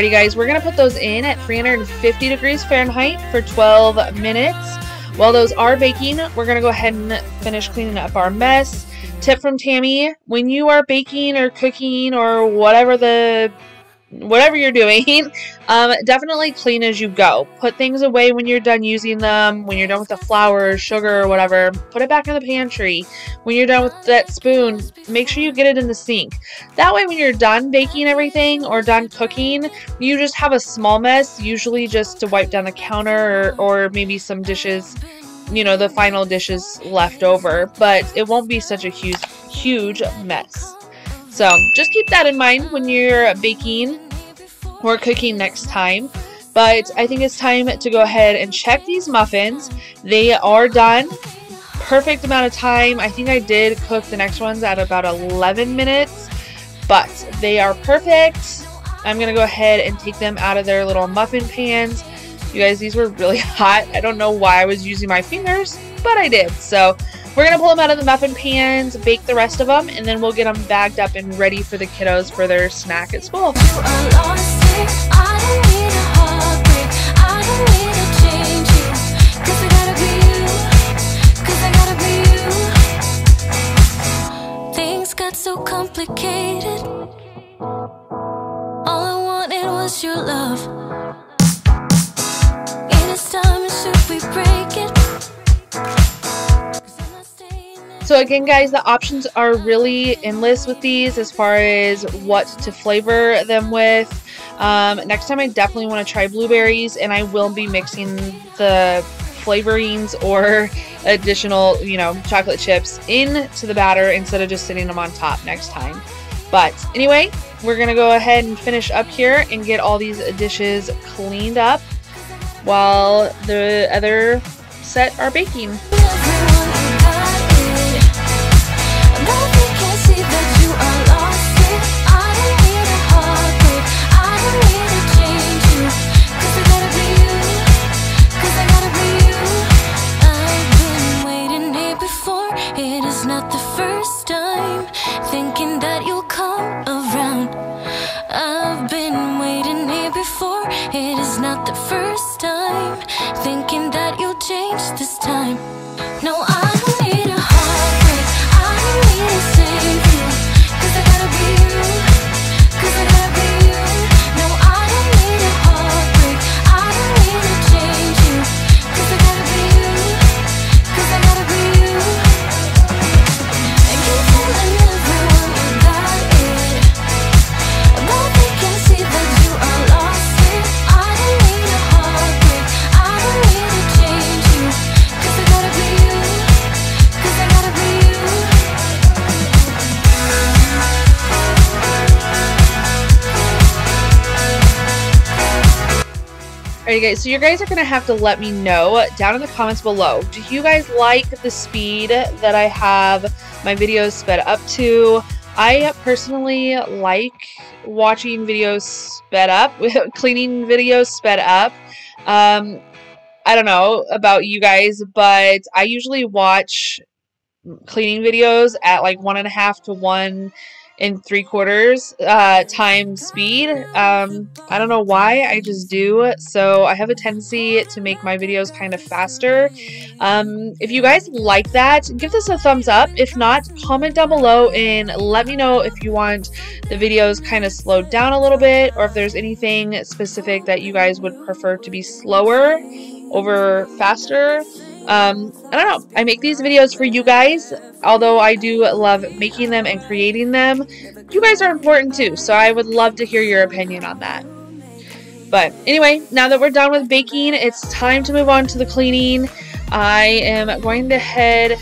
Speaker 1: Alrighty guys, we're going to put those in at 350 degrees Fahrenheit for 12 minutes. While those are baking, we're going to go ahead and finish cleaning up our mess. Tip from Tammy, when you are baking or cooking or whatever the whatever you're doing, <laughs> um, definitely clean as you go. Put things away when you're done using them. When you're done with the flour, sugar, or whatever, put it back in the pantry. When you're done with that spoon, make sure you get it in the sink. That way, when you're done baking everything or done cooking, you just have a small mess, usually just to wipe down the counter or, or maybe some dishes you know the final dishes left over but it won't be such a huge huge mess so just keep that in mind when you're baking or cooking next time. But I think it's time to go ahead and check these muffins. They are done. Perfect amount of time. I think I did cook the next ones at about 11 minutes. But they are perfect. I'm going to go ahead and take them out of their little muffin pans. You guys, these were really <laughs> hot. I don't know why I was using my fingers, but I did. So we're going to pull them out of the muffin pans, bake the rest of them, and then we'll get them bagged up and ready for the kiddos for their snack at school. so complicated. All I wanted was your love. It's time, should we break it? So again, guys, the options are really endless with these as far as what to flavor them with. Um, next time, I definitely want to try blueberries, and I will be mixing the flavorings or additional, you know, chocolate chips into the batter instead of just sitting them on top next time. But anyway, we're going to go ahead and finish up here and get all these dishes cleaned up while the other set are baking. Guys, so you guys are to have to let me know down in the comments below. Do you guys like the speed that I have my videos sped up to? I personally like watching videos sped up, <laughs> cleaning videos sped up. Um, I don't know about you guys, but I usually watch cleaning videos at like one and a half to one and three quarters uh, times speed. Um, I don't know why, I just do. So I have a tendency to make my videos kind of faster. Um, if you guys like that, give this a thumbs up. If not, comment down below and let me know if you want the videos kind of slowed down a little bit or if there's anything specific that you guys would prefer to be slower over faster. Um, I don't know. I make these videos for you guys. Although I do love making them and creating them, you guys are important too. So I would love to hear your opinion on that. But anyway, now that we're done with baking, it's time to move on to the cleaning. I am going to head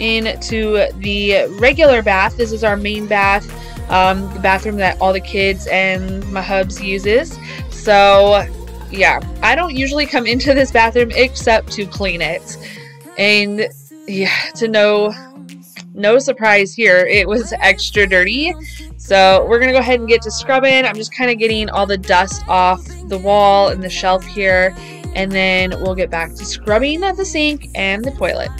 Speaker 1: into the regular bath. This is our main bath, um, the bathroom that all the kids and my hubs uses. So yeah, I don't usually come into this bathroom except to clean it. And yeah, to no no surprise here, it was extra dirty. So we're gonna go ahead and get to scrubbing. I'm just kind of getting all the dust off the wall and the shelf here, and then we'll get back to scrubbing the sink and the toilet.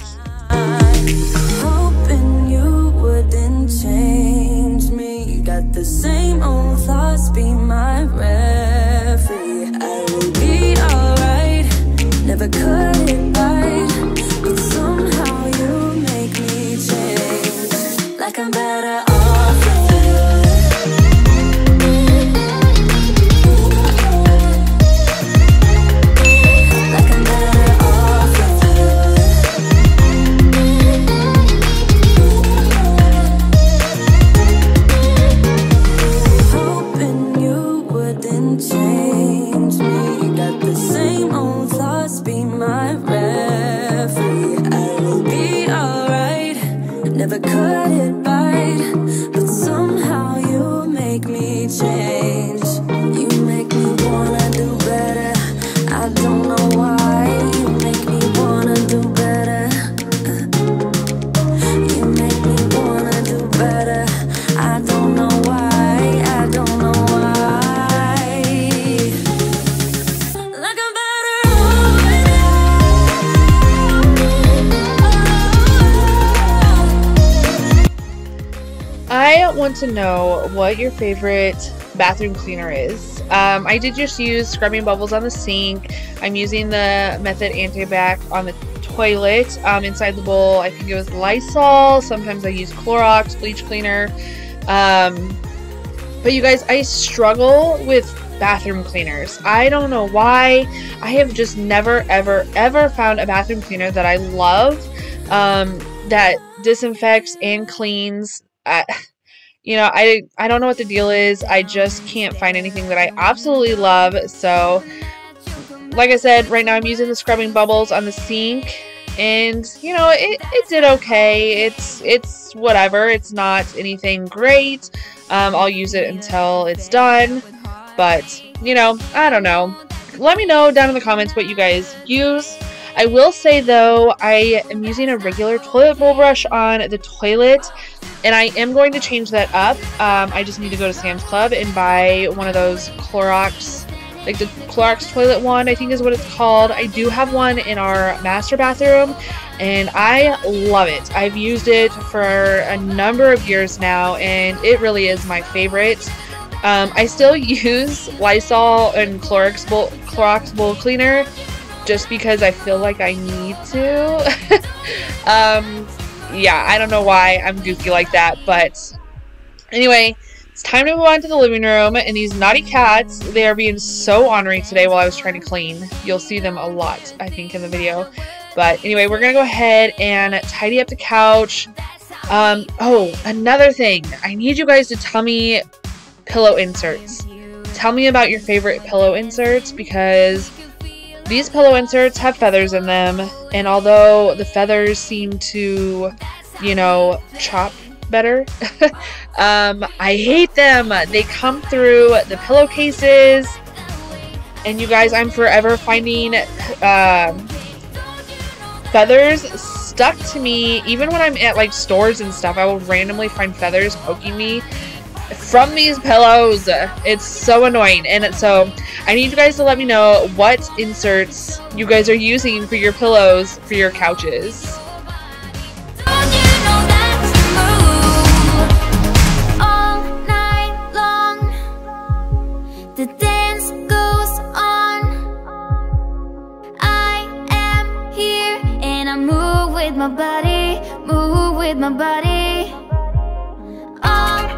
Speaker 1: The same old thoughts be my never could know what your favorite bathroom cleaner is. Um, I did just use scrubbing bubbles on the sink. I'm using the Method Antibac on the toilet. Um, inside the bowl, I think it was Lysol. Sometimes I use Clorox bleach cleaner. Um, but you guys, I struggle with bathroom cleaners. I don't know why. I have just never, ever, ever found a bathroom cleaner that I love um, that disinfects and cleans. You know, I I don't know what the deal is. I just can't find anything that I absolutely love. So, like I said, right now I'm using the scrubbing bubbles on the sink, and you know, it, it did okay. It's it's whatever. It's not anything great. Um, I'll use it until it's done, but you know, I don't know. Let me know down in the comments what you guys use. I will say though, I am using a regular toilet bowl brush on the toilet and I am going to change that up. Um, I just need to go to Sam's Club and buy one of those Clorox, like the Clorox toilet one, I think is what it's called. I do have one in our master bathroom, and I love it. I've used it for a number of years now, and it really is my favorite. Um, I still <laughs> use Lysol and Clorox bowl, Clorox bowl cleaner just because I feel like I need to. <laughs> um, yeah, I don't know why I'm goofy like that, but anyway, it's time to move on to the living room, and these naughty cats, they are being so ornery today while I was trying to clean. You'll see them a lot, I think, in the video. But anyway, we're going to go ahead and tidy up the couch. Um, oh, another thing. I need you guys to tell me pillow inserts. Tell me about your favorite pillow inserts because these pillow inserts have feathers in them, and although the feathers seem to, you know, chop better, <laughs> um, I hate them. They come through the pillowcases. And you guys, I'm forever finding um, feathers stuck to me. Even when I'm at like stores and stuff, I will randomly find feathers poking me from these pillows. It's so annoying. And so I need you guys to let me know what inserts you guys are using for your pillows for your couches.
Speaker 3: My body, move with my body. All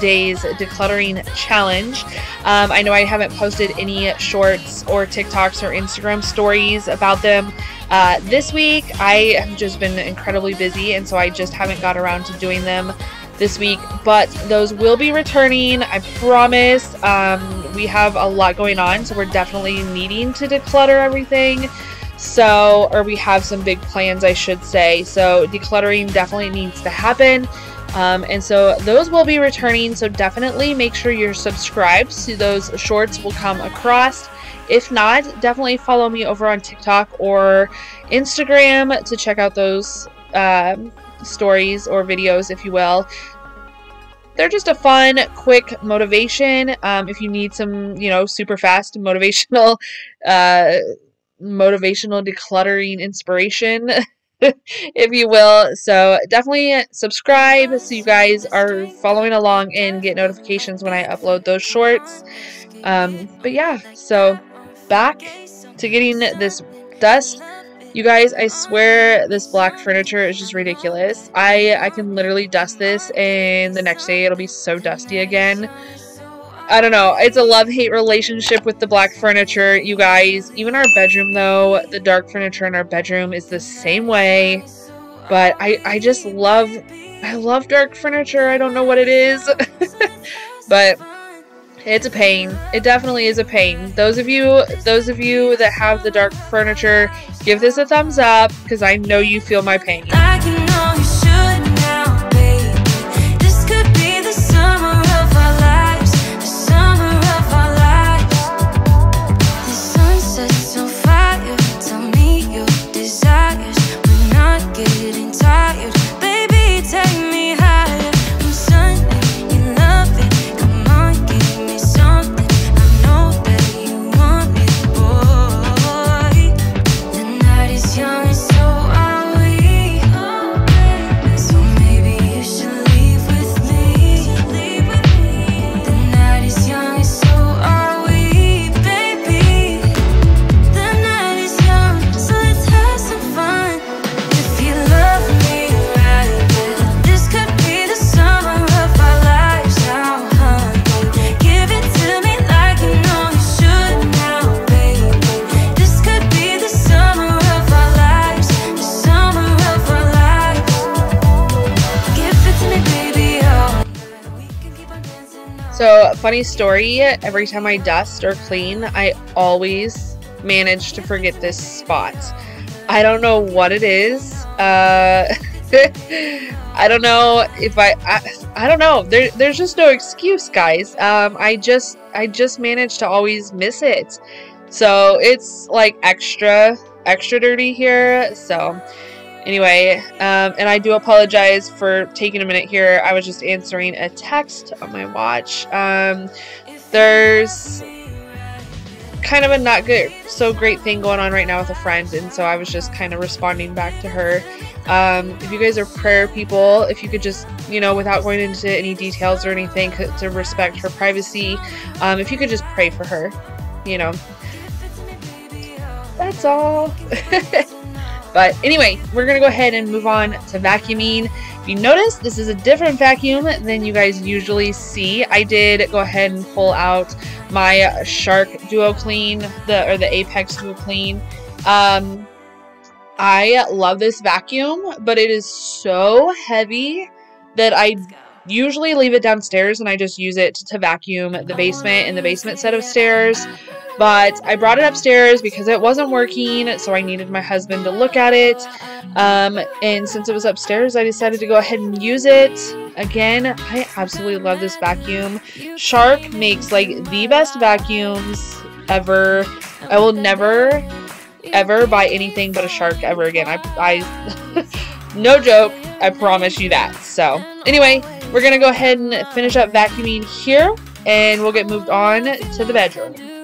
Speaker 1: days decluttering challenge. Um, I know I haven't posted any shorts or TikToks or Instagram stories about them. Uh, this week, I have just been incredibly busy, and so I just haven't got around to doing them this week. But those will be returning, I promise. Um, we have a lot going on, so we're definitely needing to declutter everything. So, or we have some big plans, I should say. So, decluttering definitely needs to happen. Um, and so those will be returning. So definitely make sure you're subscribed so those shorts will come across. If not, definitely follow me over on TikTok or Instagram to check out those um, stories or videos, if you will. They're just a fun, quick motivation. Um, if you need some, you know, super fast <laughs> motivational, uh, motivational decluttering inspiration. <laughs> <laughs> if you will. So definitely subscribe so you guys are following along and get notifications when I upload those shorts. Um, but yeah, so back to getting this dust. You guys, I swear this black furniture is just ridiculous. I I can literally dust this and the next day it'll be so dusty again. I don't know. It's a love-hate relationship with the black furniture, you guys. Even our bedroom, though, the dark furniture in our bedroom is the same way. But I, I just love, I love dark furniture. I don't know what it is. <laughs> but it's a pain. It definitely is a pain. Those of you, those of you that have the dark furniture, give this a thumbs up because I know you feel my pain. Funny story, every time I dust or clean, I always manage to forget this spot. I don't know what it is. Uh, <laughs> I don't know if I, I I don't know. There there's just no excuse, guys. Um I just I just manage to always miss it. So, it's like extra extra dirty here. So, Anyway, um, and I do apologize for taking a minute here. I was just answering a text on my watch. Um, there's kind of a not good, so great thing going on right now with a friend, and so I was just kind of responding back to her. Um, if you guys are prayer people, if you could just, you know, without going into any details or anything, to respect her privacy, um, if you could just pray for her, you know, that's all. <laughs> But anyway, we're going to go ahead and move on to vacuuming. If you notice, this is a different vacuum than you guys usually see. I did go ahead and pull out my Shark Duo Clean, the or the Apex Duo Clean. Um, I love this vacuum, but it is so heavy that I usually leave it downstairs and I just use it to vacuum the basement and the basement set of stairs. But I brought it upstairs because it wasn't working, so I needed my husband to look at it. Um, and since it was upstairs, I decided to go ahead and use it. Again, I absolutely love this vacuum. Shark makes like the best vacuums ever. I will never, ever buy anything but a Shark ever again. I, I <laughs> no joke, I promise you that. So, anyway, we're going to go ahead and finish up vacuuming here, and we'll get moved on to the bedroom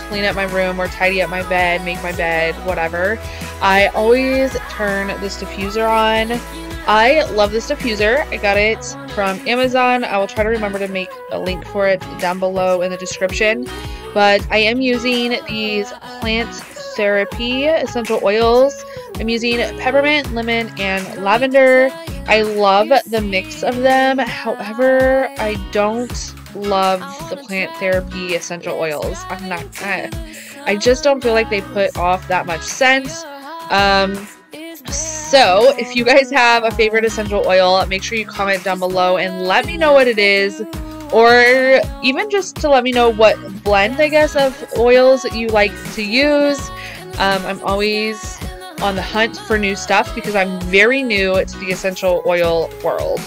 Speaker 1: clean up my room or tidy up my bed, make my bed, whatever, I always turn this diffuser on. I love this diffuser. I got it from Amazon. I will try to remember to make a link for it down below in the description. But I am using these plant therapy essential oils. I'm using peppermint, lemon, and lavender. I love the mix of them. However, I don't love the plant therapy essential oils. I'm not, I, I just don't feel like they put off that much scent. Um, so if you guys have a favorite essential oil, make sure you comment down below and let me know what it is. Or even just to let me know what blend, I guess, of oils you like to use. Um, I'm always on the hunt for new stuff because I'm very new to the essential oil world.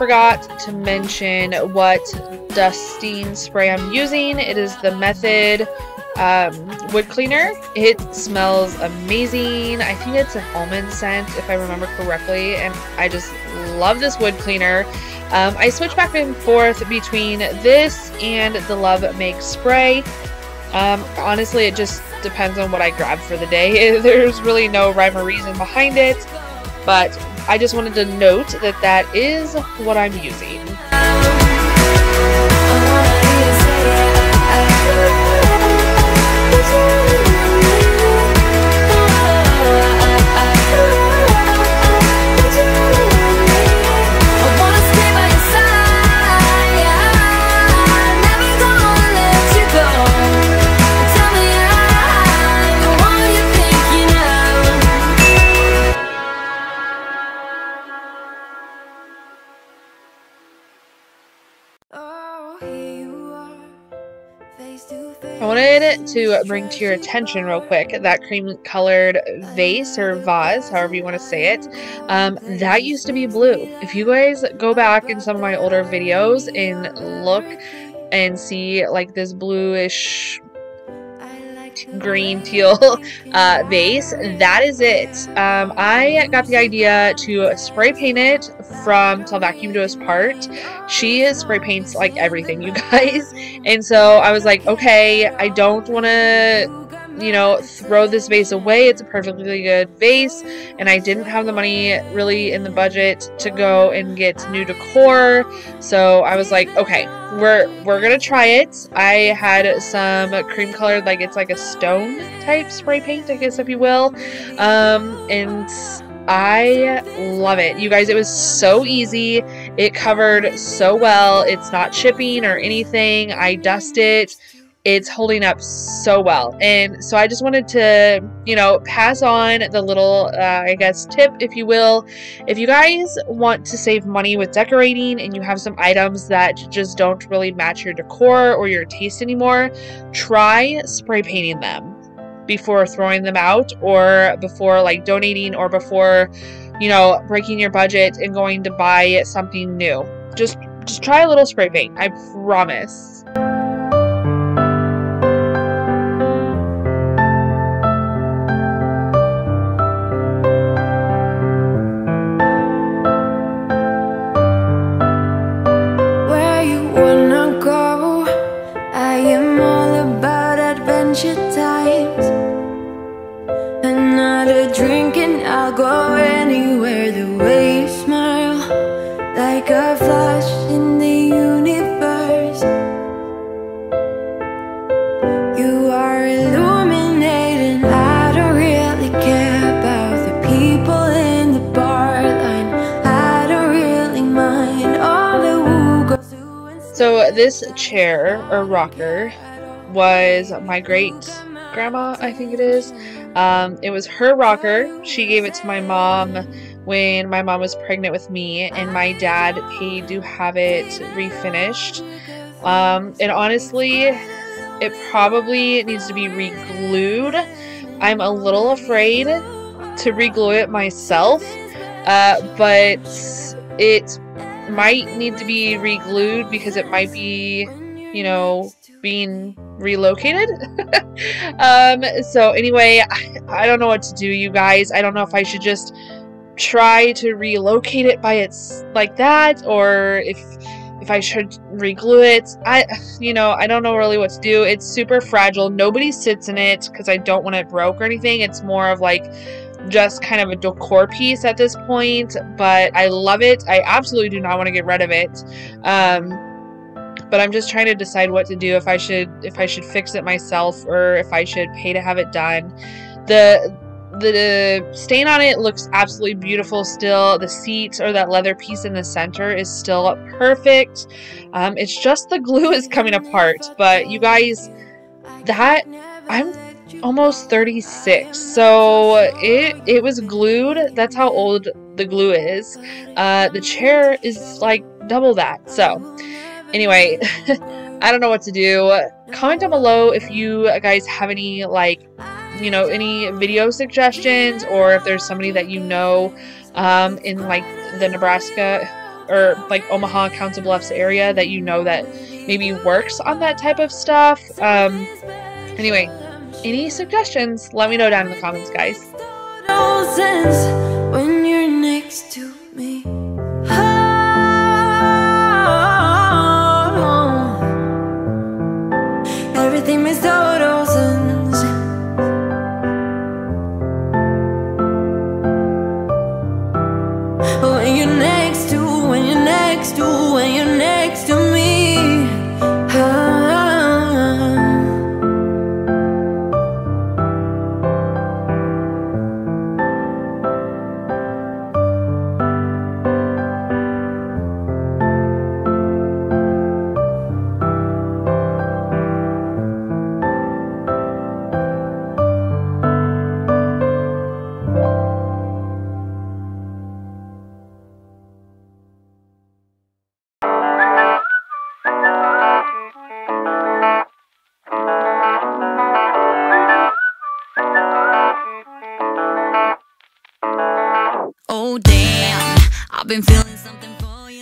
Speaker 1: Forgot to mention what dusting spray I'm using. It is the Method um, wood cleaner. It smells amazing. I think it's an almond scent if I remember correctly, and I just love this wood cleaner. Um, I switch back and forth between this and the Love Meg spray. Um, honestly, it just depends on what I grab for the day. <laughs> There's really no rhyme or reason behind it, but I just wanted to note that that is what I'm using. Wanted to bring to your attention real quick that cream colored vase or vase, however you want to say it. Um, that used to be blue. If you guys go back in some of my older videos and look and see like this bluish green teal <laughs> uh, vase. That is it. Um, I got the idea to spray paint it from Till Vacuum to Us Part. She is spray paints like everything, <laughs> you guys. And so I was like, okay, I don't want to you know, throw this vase away. It's a perfectly good vase, and I didn't have the money really in the budget to go and get new decor. So I was like, okay, we're we're gonna try it. I had some cream colored, like it's like a stone type spray paint, I guess if you will, um, and I love it. You guys, it was so easy. It covered so well. It's not chipping or anything. I dust it it's holding up so well. And so I just wanted to, you know, pass on the little, uh, I guess, tip, if you will. If you guys want to save money with decorating and you have some items that just don't really match your decor or your taste anymore, try spray painting them before throwing them out or before like donating or before, you know, breaking your budget and going to buy something new. Just just try a little spray paint. I promise.
Speaker 3: I'll go anywhere. The way you smile, like a flash in the universe. You are illuminating. I don't really care about the people in the bar line. I don't really mind all the woo goes
Speaker 1: So this chair or rocker was my great grandma, I think it is. Um, it was her rocker. She gave it to my mom when my mom was pregnant with me, and my dad paid to have it refinished. Um, and honestly, it probably needs to be re-glued. I'm a little afraid to re-glue it myself, uh, but it might need to be re-glued because it might be, you know, being relocated. <laughs> um, so anyway, I, I don't know what to do, you guys. I don't know if I should just try to relocate it by its like that, or if if I should re-glue it. I, you know, I don't know really what to do. It's super fragile. Nobody sits in it because I don't want it broke or anything. It's more of like just kind of a decor piece at this point, but I love it. I absolutely do not want to get rid of it. Um, but I'm just trying to decide what to do if I should if I should fix it myself or if I should pay to have it done. The the stain on it looks absolutely beautiful still. The seat or that leather piece in the center is still perfect. Um, it's just the glue is coming apart. But you guys, that I'm almost 36 so it it was glued that's how old the glue is uh the chair is like double that so anyway <laughs> i don't know what to do. Comment down below if you guys have any like you know any video suggestions or if there's somebody that you know um in like the nebraska or like omaha council bluffs area that you know that maybe works on that type of stuff um anyway any suggestions let me know down in the comments guys
Speaker 3: everything total sense. When you're next to, when you're next to, when you're next to me.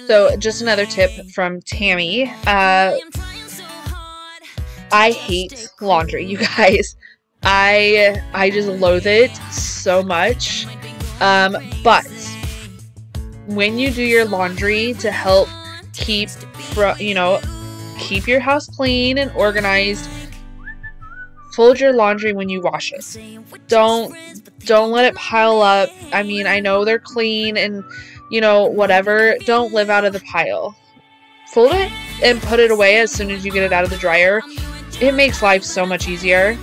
Speaker 1: So just another tip from tammy uh I hate laundry, you <laughs> guys. I I just loathe it so much. Um, but when you do your laundry to help keep fro- you know keep your house clean and organized, fold your laundry when you wash it. Don't don't let it pile up. I mean, I know they're clean and you know whatever. Don't live out of the pile. Fold it and put it away as soon as you get it out of the dryer it makes life so much easier.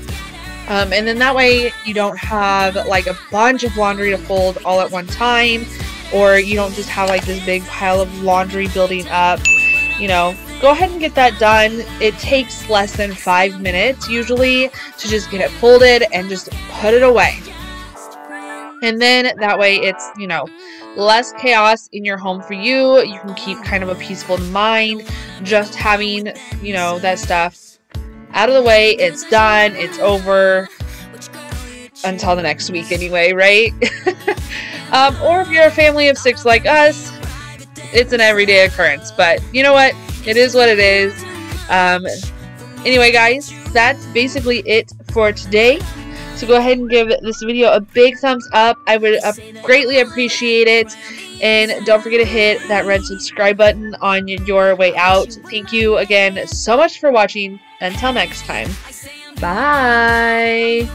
Speaker 1: Um, and then that way you don't have like a bunch of laundry to fold all at one time, or you don't just have like this big pile of laundry building up. You know, go ahead and get that done. It takes less than five minutes usually to just get it folded and just put it away. And then that way it's, you know, less chaos in your home for you. You can keep kind of a peaceful mind just having, you know, that stuff out of the way. It's done. It's over until the next week anyway, right? <laughs> um, or if you're a family of six like us, it's an everyday occurrence. But you know what? It is what it is. Um, anyway, guys, that's basically it for today. So go ahead and give this video a big thumbs up. I would uh, greatly appreciate it. And don't forget to hit that red subscribe button on your way out. Thank you again so much for watching. Until next time. Bye.